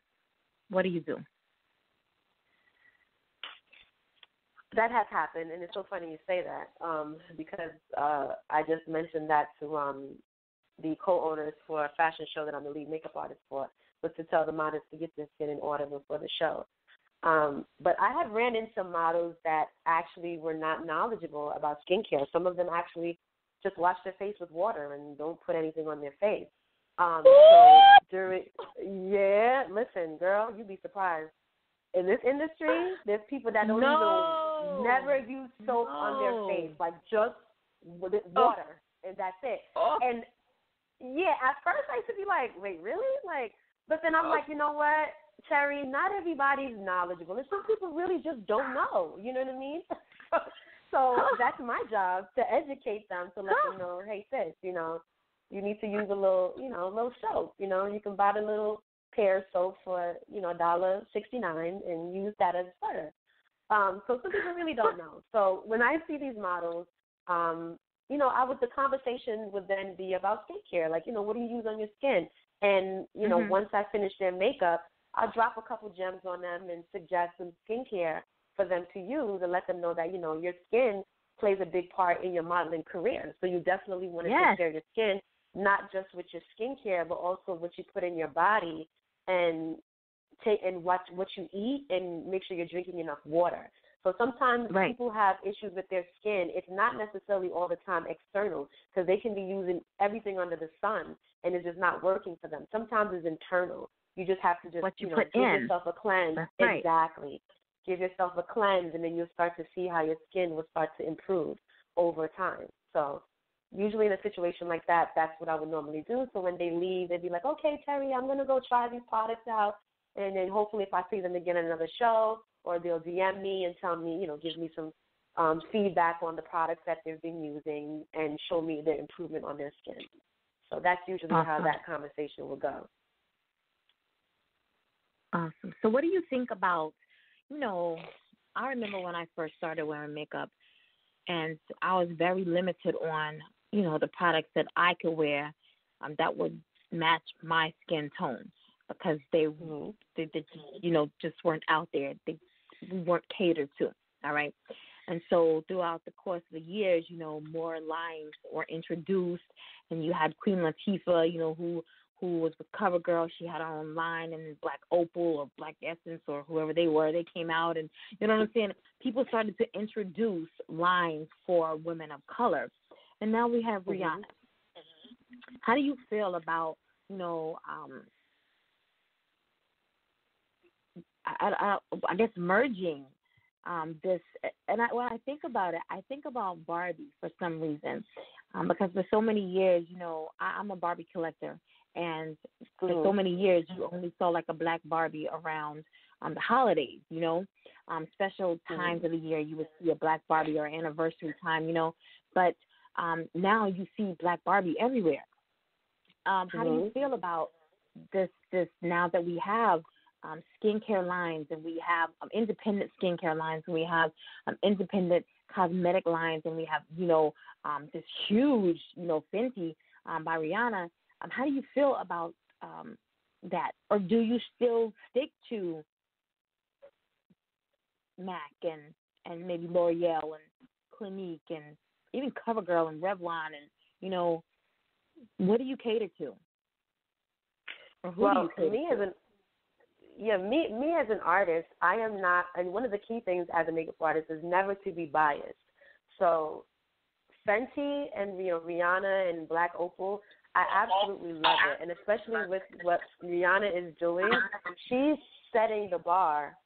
what do you do? that has happened, and it's so funny you say that um, because uh, I just mentioned that to um, the co-owners for a fashion show that I'm the lead makeup artist for, was to tell the models to get their skin in order before the show. Um, but I have ran into models that actually were not knowledgeable about skincare. Some of them actually just wash their face with water and don't put anything on their face. Um, so during, yeah, listen, girl, you'd be surprised. In this industry, there's people that don't No. even never use soap on their face, like just Oh. water, and that's it. Oh. And yeah, at first I used to be like, wait, really? Like, but then I'm like, you know what, Terry? Not everybody's knowledgeable, and some people really just don't know. You know what I mean? so that's my job to educate them to let them know, hey, sis, you know, you need to use a little, you know, a little soap. You know, you can buy the little Pears soap for you know a dollar sixty nine and use that as butter. Um, so some people really don't know. So when I see these models, um, you know, I would the conversation would then be about skincare, like you know, what do you use on your skin? And you know, Mhm. once I finish their makeup, I'll drop a couple gems on them and suggest some skincare for them to use and let them know that you know your skin plays a big part in your modeling career. So you definitely want to Yes. take care of your skin, not just with your skincare, but also what you put in your body and take and watch what you eat and make sure you're drinking enough water. So sometimes Right. people have issues with their skin. It's not necessarily all the time external because they can be using everything under the sun and it's just not working for them. Sometimes it's internal. You just have to just What you know put give in. yourself a cleanse. That's right. Exactly. Give yourself a cleanse and then you'll start to see how your skin will start to improve over time. So usually in a situation like that, that's what I would normally do. So when they leave, they'd be like, okay, Terry, I'm going to go try these products out. And then hopefully if I see them again at another show, or they'll DM me and tell me, you know, give me some um, feedback on the products that they've been using and show me the improvement on their skin. So that's usually how that conversation will go. Awesome. So, what do you think about, you know, I remember when I first started wearing makeup, and I was very limited on, you know, the products that I could wear um, that would match my skin tone because they, Mm-hmm. they, they, you know, just weren't out there. They we weren't catered to. All right. And so throughout the course of the years, you know, more lines were introduced, and you had Queen Latifah, you know, who who was with CoverGirl. She had her own line, and Black Opal or Black Essence or whoever they were, they came out, and you know what I'm saying. People started to introduce lines for women of color, and now we have Mm-hmm. Rihanna. How do you feel about you know? um I, I, I guess merging um, this, and I, when I think about it, I think about Barbie for some reason, um, because for so many years, you know, I, I'm a Barbie collector, and for so Mhm. many years, you only saw like a black Barbie around um, the holidays, you know, um, special times of the year, you would see a black Barbie or anniversary time, you know, but um, now you see black Barbie everywhere. Um, how do you Mhm. feel about this? This now that we have um, skincare lines and we have um, independent skincare lines and we have um, independent cosmetic lines and we have you know um, this huge you know Fenty um, by Rihanna. Um, how do you feel about um, that, or do you still stick to Mac and and maybe L'Oreal and Clinique and even CoverGirl and Revlon and you know what do you cater to? Or who do well, me to? as an yeah, me me as an artist, I am not, and one of the key things as a makeup artist is never to be biased. So, Fenty and you know Rihanna and Black Opal, I absolutely love it, and especially with what Rihanna is doing, she's setting the bar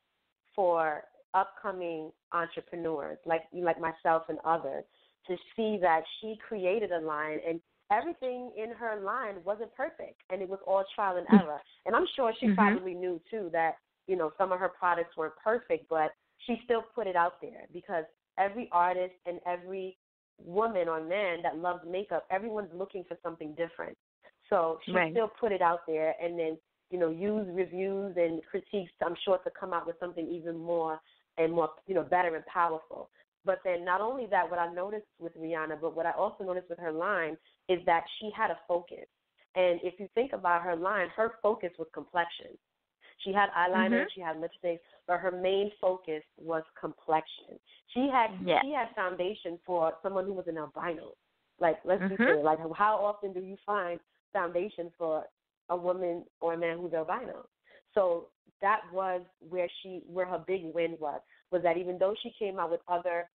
for upcoming entrepreneurs like like myself and others to see that she created a line and everything in her line wasn't perfect and it was all trial and error. And I'm sure she Mhm. probably knew too that, you know, some of her products weren't perfect, but she still put it out there because every artist and every woman or man that loves makeup, everyone's looking for something different. So she Right. still put it out there and then, you know, use reviews and critiques, I'm sure, to come out with something even more and more, you know, better and powerful. But then not only that, what I noticed with Rihanna, but what I also noticed with her line is that she had a focus. And if you think about her line, her focus was complexion. She had eyeliner, Mhm. she had lipstick, but her main focus was complexion. She had Yeah. she had foundation for someone who was an albino. Like let's be Mhm. clear, like how often do you find foundation for a woman or a man who's albino? So that was where she where her big win was was that even though she came out with other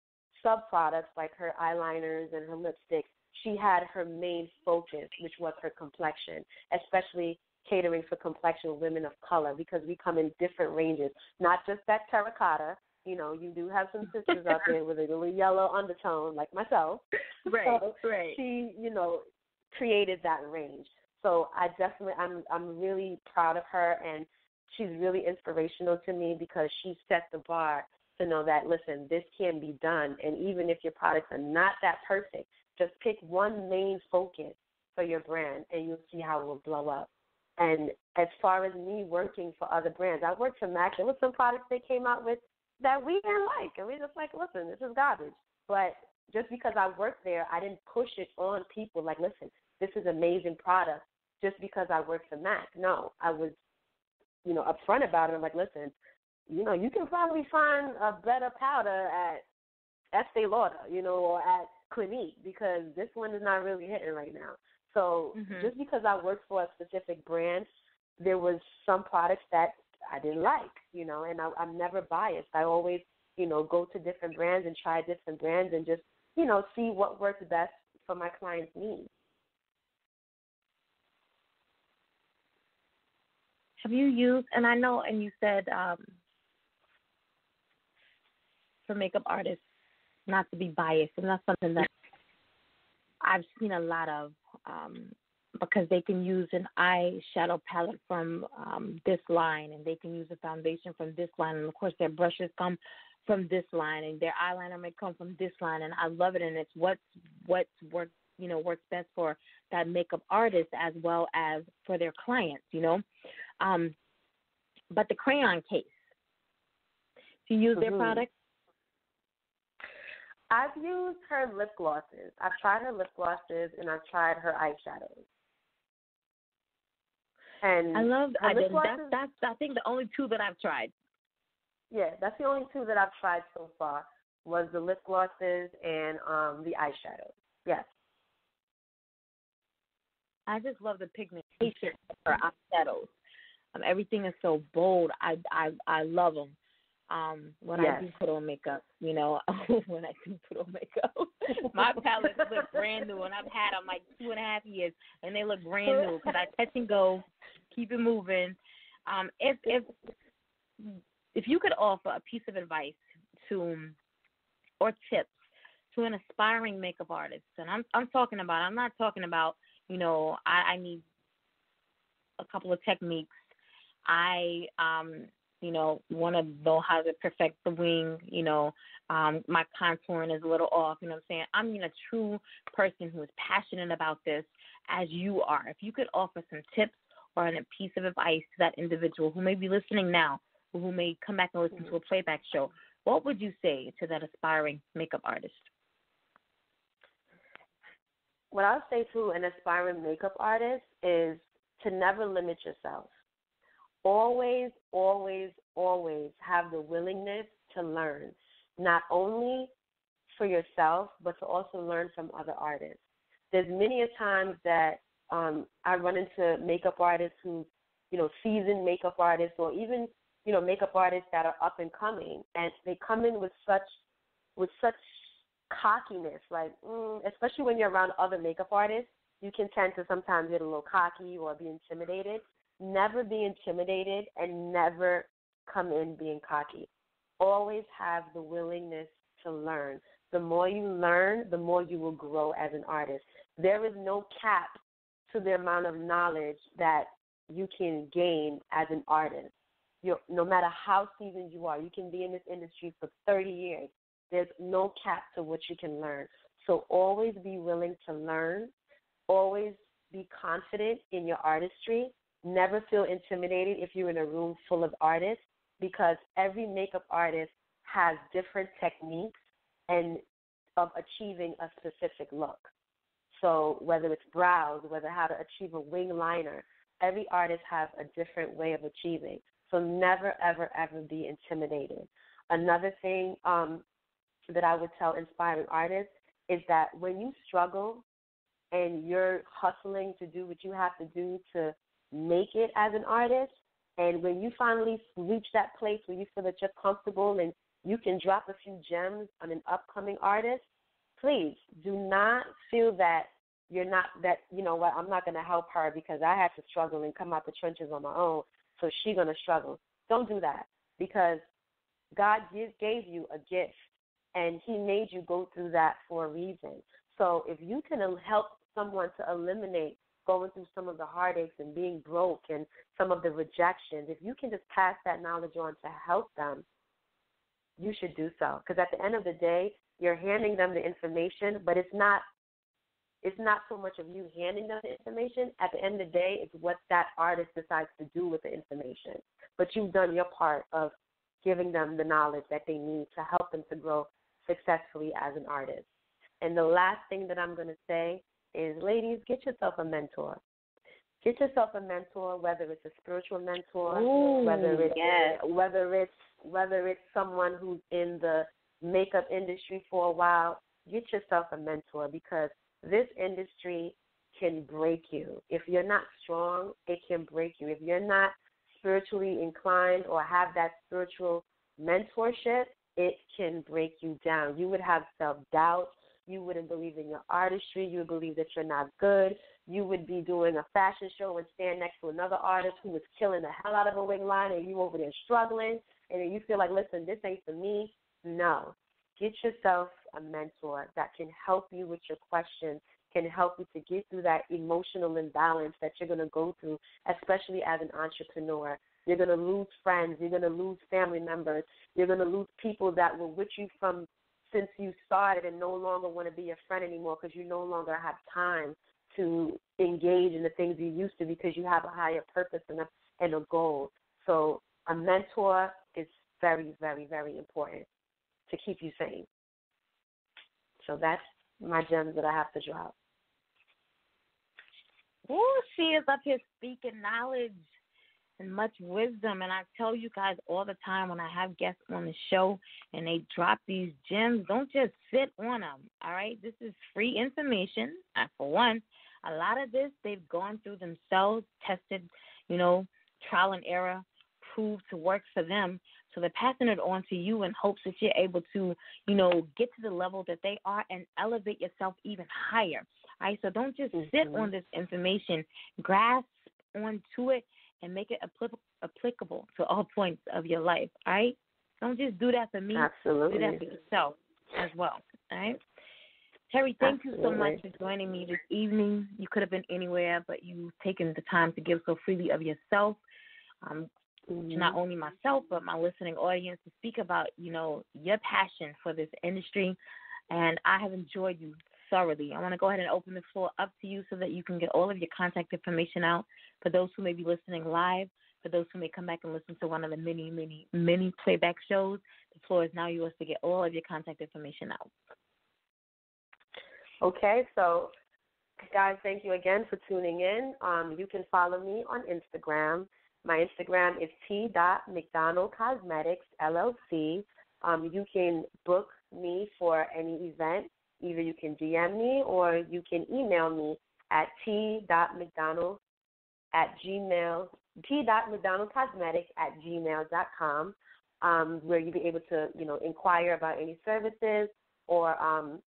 sub products like her eyeliners and her lipsticks, she had her main focus, which was her complexion, especially catering for complexion women of color because we come in different ranges, not just that terracotta. You know, you do have some sisters out there with a little yellow undertone, like myself. Right, So right. She, you know, created that range. So I definitely, I'm, I'm really proud of her, and she's really inspirational to me because she set the bar to know that listen, this can be done, and even if your products are not that perfect, just pick one main focus for your brand, and you'll see how it will blow up. And as far as me working for other brands, I worked for Mac. There was some products they came out with that we didn't like, and we just like, listen, this is garbage. But just because I worked there, I didn't push it on people. Like, listen, this is amazing product. Just because I worked for Mac, no, I was, you know, upfront about it. I'm like, listen, you know, you can probably find a better powder at Estee Lauder, you know, or at Clinique because this one is not really hitting right now. So Mhm. just because I worked for a specific brand, there was some products that I didn't like, you know, and I, I'm never biased. I always, you know, go to different brands and try different brands and just, you know, see what works best for my client's needs. Have you used, and I know, and you said um, for makeup artists not to be biased, and that's something that I've seen a lot of um, because they can use an eyeshadow palette from um, this line, and they can use a foundation from this line, and of course their brushes come from this line, and their eyeliner may come from this line, and I love it, and it's what's what's work you know works best for that makeup artist as well as for their clients, you know. Um, but the crayon case, do you use their Mhm. I've used her lip glosses. I've tried her lip glosses and I've tried her eyeshadows. And I love. I lip did, that's that's I think the only two that I've tried. yeah, that's the only two that I've tried so far was the lip glosses and um the eyeshadows. Yes. I just love the pigmentation of her eyeshadows. Um, everything is so bold. I I I love them. Um, when Yes. I do put on makeup, you know, when I do put on makeup, my palettes look brand new, and I've had them like two and a half years, and they look brand new because I touch and go, keep it moving. Um, if if if you could offer a piece of advice to or tips to an aspiring makeup artist, and I'm I'm talking about I'm not talking about you know I, I need a couple of techniques. I um you know want to know how to perfect the wing. You know um my contouring is a little off. You know what I'm saying? I'm mean, a true person who is passionate about this as you are. If you could offer some tips or a piece of advice to that individual who may be listening now, or who may come back and listen to a playback show, what would you say to that aspiring makeup artist? what I'll say to an aspiring makeup artist is to never limit yourself. Always, always, always have the willingness to learn, not only for yourself, but to also learn from other artists. There's many a times that um, I run into makeup artists who, you know, seasoned makeup artists or even, you know, makeup artists that are up and coming, and they come in with such, with such cockiness, like mm, especially when you're around other makeup artists, you can tend to sometimes get a little cocky or be intimidated. Never be intimidated and never come in being cocky. Always have the willingness to learn. The more you learn, the more you will grow as an artist. There is no cap to the amount of knowledge that you can gain as an artist. You're, no matter how seasoned you are, you can be in this industry for 30 years. There's no cap to what you can learn. So always be willing to learn. Always be confident in your artistry. Never feel intimidated if you're in a room full of artists because every makeup artist has different techniques and of achieving a specific look. So whether it's brows, whether how to achieve a wing liner, every artist has a different way of achieving. So never, ever, ever be intimidated. Another thing um, that I would tell inspiring artists is that when you struggle and you're hustling to do what you have to do to make it as an artist, and when you finally reach that place where you feel that you're comfortable and you can drop a few gems on an upcoming artist, please do not feel that you're not that you know what I'm not going to help her because I had to struggle and come out the trenches on my own, so she's going to struggle. Don't do that because God give, gave you a gift and He made you go through that for a reason. So if you can um, help someone to eliminate going through some of the heartaches and being broke and some of the rejections, if you can just pass that knowledge on to help them, you should do so. Because at the end of the day, you're handing them the information, but it's not it's not so much of you handing them the information. At the end of the day, it's what that artist decides to do with the information. But you've done your part of giving them the knowledge that they need to help them to grow successfully as an artist. And the last thing that I'm going to say is, ladies, get yourself a mentor. Get yourself a mentor, whether it's a spiritual mentor, Ooh, whether it's yes. whether it's whether it's someone who's in the makeup industry for a while. Get yourself a mentor because this industry can break you. If you're not strong, it can break you. If you're not spiritually inclined or have that spiritual mentorship, it can break you down. You would have self doubt. You wouldn't believe in your artistry. You would believe that you're not good. You would be doing a fashion show and stand next to another artist who was killing the hell out of a wing line and you over there struggling and then you feel like, listen, this ain't for me. No. Get yourself a mentor that can help you with your questions, can help you to get through that emotional imbalance that you're going to go through, especially as an entrepreneur. You're going to lose friends. You're going to lose family members. You're going to lose people that were with you from since you started and no longer want to be a friend anymore because you no longer have time to engage in the things you used to because you have a higher purpose and a, and a goal. So a mentor is very, very, very important to keep you sane. So that's my gems that I have to drop. Ooh, she is up here speaking knowledge and much wisdom. And I tell you guys all the time when I have guests on the show and they drop these gems, don't just sit on them. All right, this is free information. Uh, for one, A lot of this they've gone through themselves, tested, you know, trial and error, proved to work for them. So they're passing it on to you in hopes that you're able to, you know, get to the level that they are and elevate yourself even higher. All right. So don't just mm-hmm. sit on this information. Grasp onto it and make it applicable to all points of your life. All right. Don't just do that for me. Absolutely. Do that for yourself as well. All right. Terry, thank Absolutely. you so much for joining me this evening. You could have been anywhere, but you've taken the time to give so freely of yourself. Um, mm-hmm. to not only myself but my listening audience to speak about you know your passion for this industry and i have enjoyed you thoroughly i want to go ahead and open the floor up to you so that you can get all of your contact information out for those who may be listening live for those who may come back and listen to one of the many many many playback shows the floor is now yours to get all of your contact information out Okay, so guys, thank you again for tuning in. Um, you can follow me on Instagram. My Instagram is t McDonald Cosmetics LLC. Um, you can book me for any event. Either you can DM me or you can email me at t dot McDonald at gmail t dot McDonald Cosmetics at gmail dot com, um, where you'll be able to you know inquire about any services or um,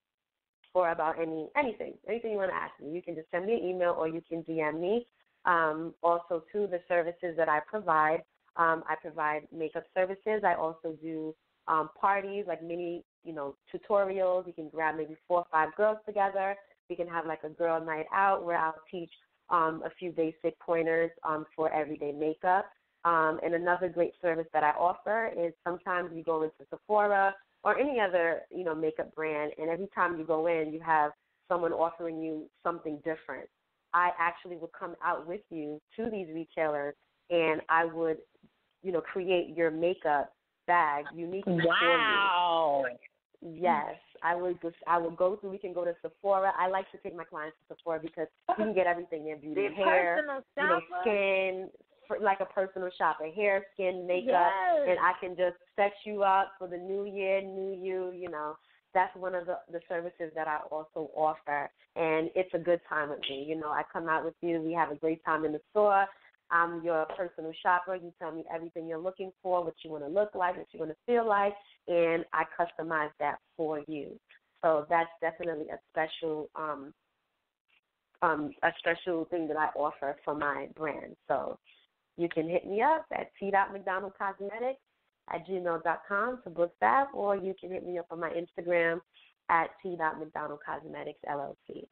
or about any anything, anything you want to ask me. You can just send me an email or you can DM me. Um, also, to the services that I provide, um, I provide makeup services. I also do um, parties, like mini, you know, tutorials. You can grab maybe four or five girls together. We can have like a girl night out where I'll teach um, a few basic pointers um, for everyday makeup. Um, and another great service that I offer is sometimes you go into Sephora or any other you know makeup brand, and every time you go in, you have someone offering you something different. I actually would come out with you to these retailers, and I would, you know, create your makeup bag uniquely wow. Yes, I would. Just, I would go through. We can go to Sephora. I like to take my clients to Sephora because you can get everything there: beauty, the hair, you know, skin, like a personal shopper, hair, skin, makeup, yes. and I can just set you up for the new year, new you. You know, that's one of the the services that I also offer, and it's a good time with me. You know, I come out with you, we have a great time in the store. I'm your personal shopper. You tell me everything you're looking for, what you want to look like, what you want to feel like, and I customize that for you. So that's definitely a special um, um, a special thing that I offer for my brand. So you can hit me up at t.mcdonaldcosmetics at gmail.com to book that, or you can hit me up on my Instagram at t.mcdonaldcosmetics LLC.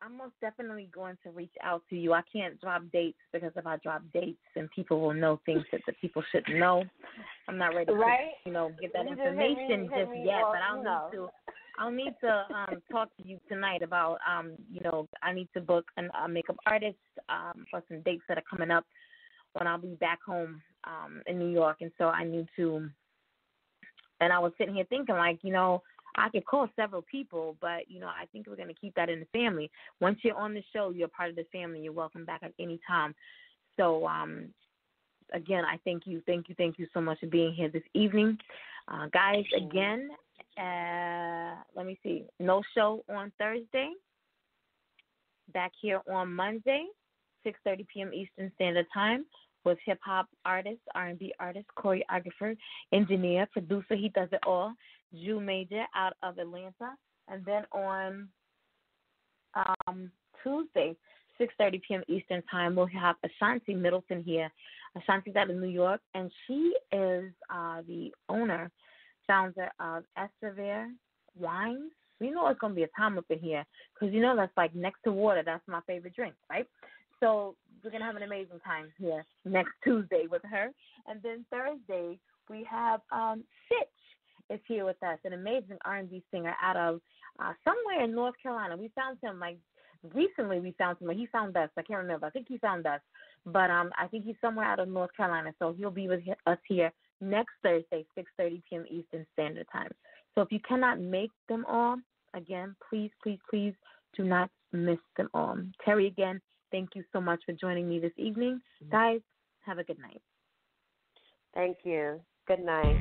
I'm most definitely going to reach out to you. I can't drop dates because if I drop dates, then people will know things that the people shouldn't know. I'm not ready right? to, you know, give that you information just, me, just me yet, but I'll know. need to I'll need to um, talk to you tonight about, um, you know, I need to book an, a makeup artist um, for some dates that are coming up when I'll be back home um, in New York, and so I need to. And I was sitting here thinking, like, you know, I could call several people, but you know, I think we're going to keep that in the family. Once you're on the show, you're part of the family. You're welcome back at any time. So, um, again, I thank you, thank you, thank you so much for being here this evening, uh, guys. Again, uh, let me see. No show on Thursday. Back here on Monday, 6:30 p.m. Eastern Standard Time with hip hop artist, R&B artist, choreographer, engineer, producer. He does it all. Jew Major out of Atlanta, and then on um, Tuesday, 6:30 p.m. Eastern Time, we'll have Ashanti Middleton here. Ashanti's out of New York, and she is uh, the owner founder of Estevere Wines. You know it's going to be a time up in here because you know that's like next to water. That's my favorite drink, right? So we're to have an amazing time here next Tuesday with her. And then Thursday, we have um, Sitch is here with us, an amazing R&B singer out of uh, somewhere in North Carolina. We found him like recently. We found him. He found us. I can't remember. I think he found us, but um, I think he's somewhere out of North Carolina. So he'll be with us here next Thursday, 6:30 p.m. Eastern Standard Time. So if you cannot make them all, again, please, please, please do not miss them all. Terry, again, thank you so much for joining me this evening. Mm-hmm. Guys, have a good night. Thank you. Good night.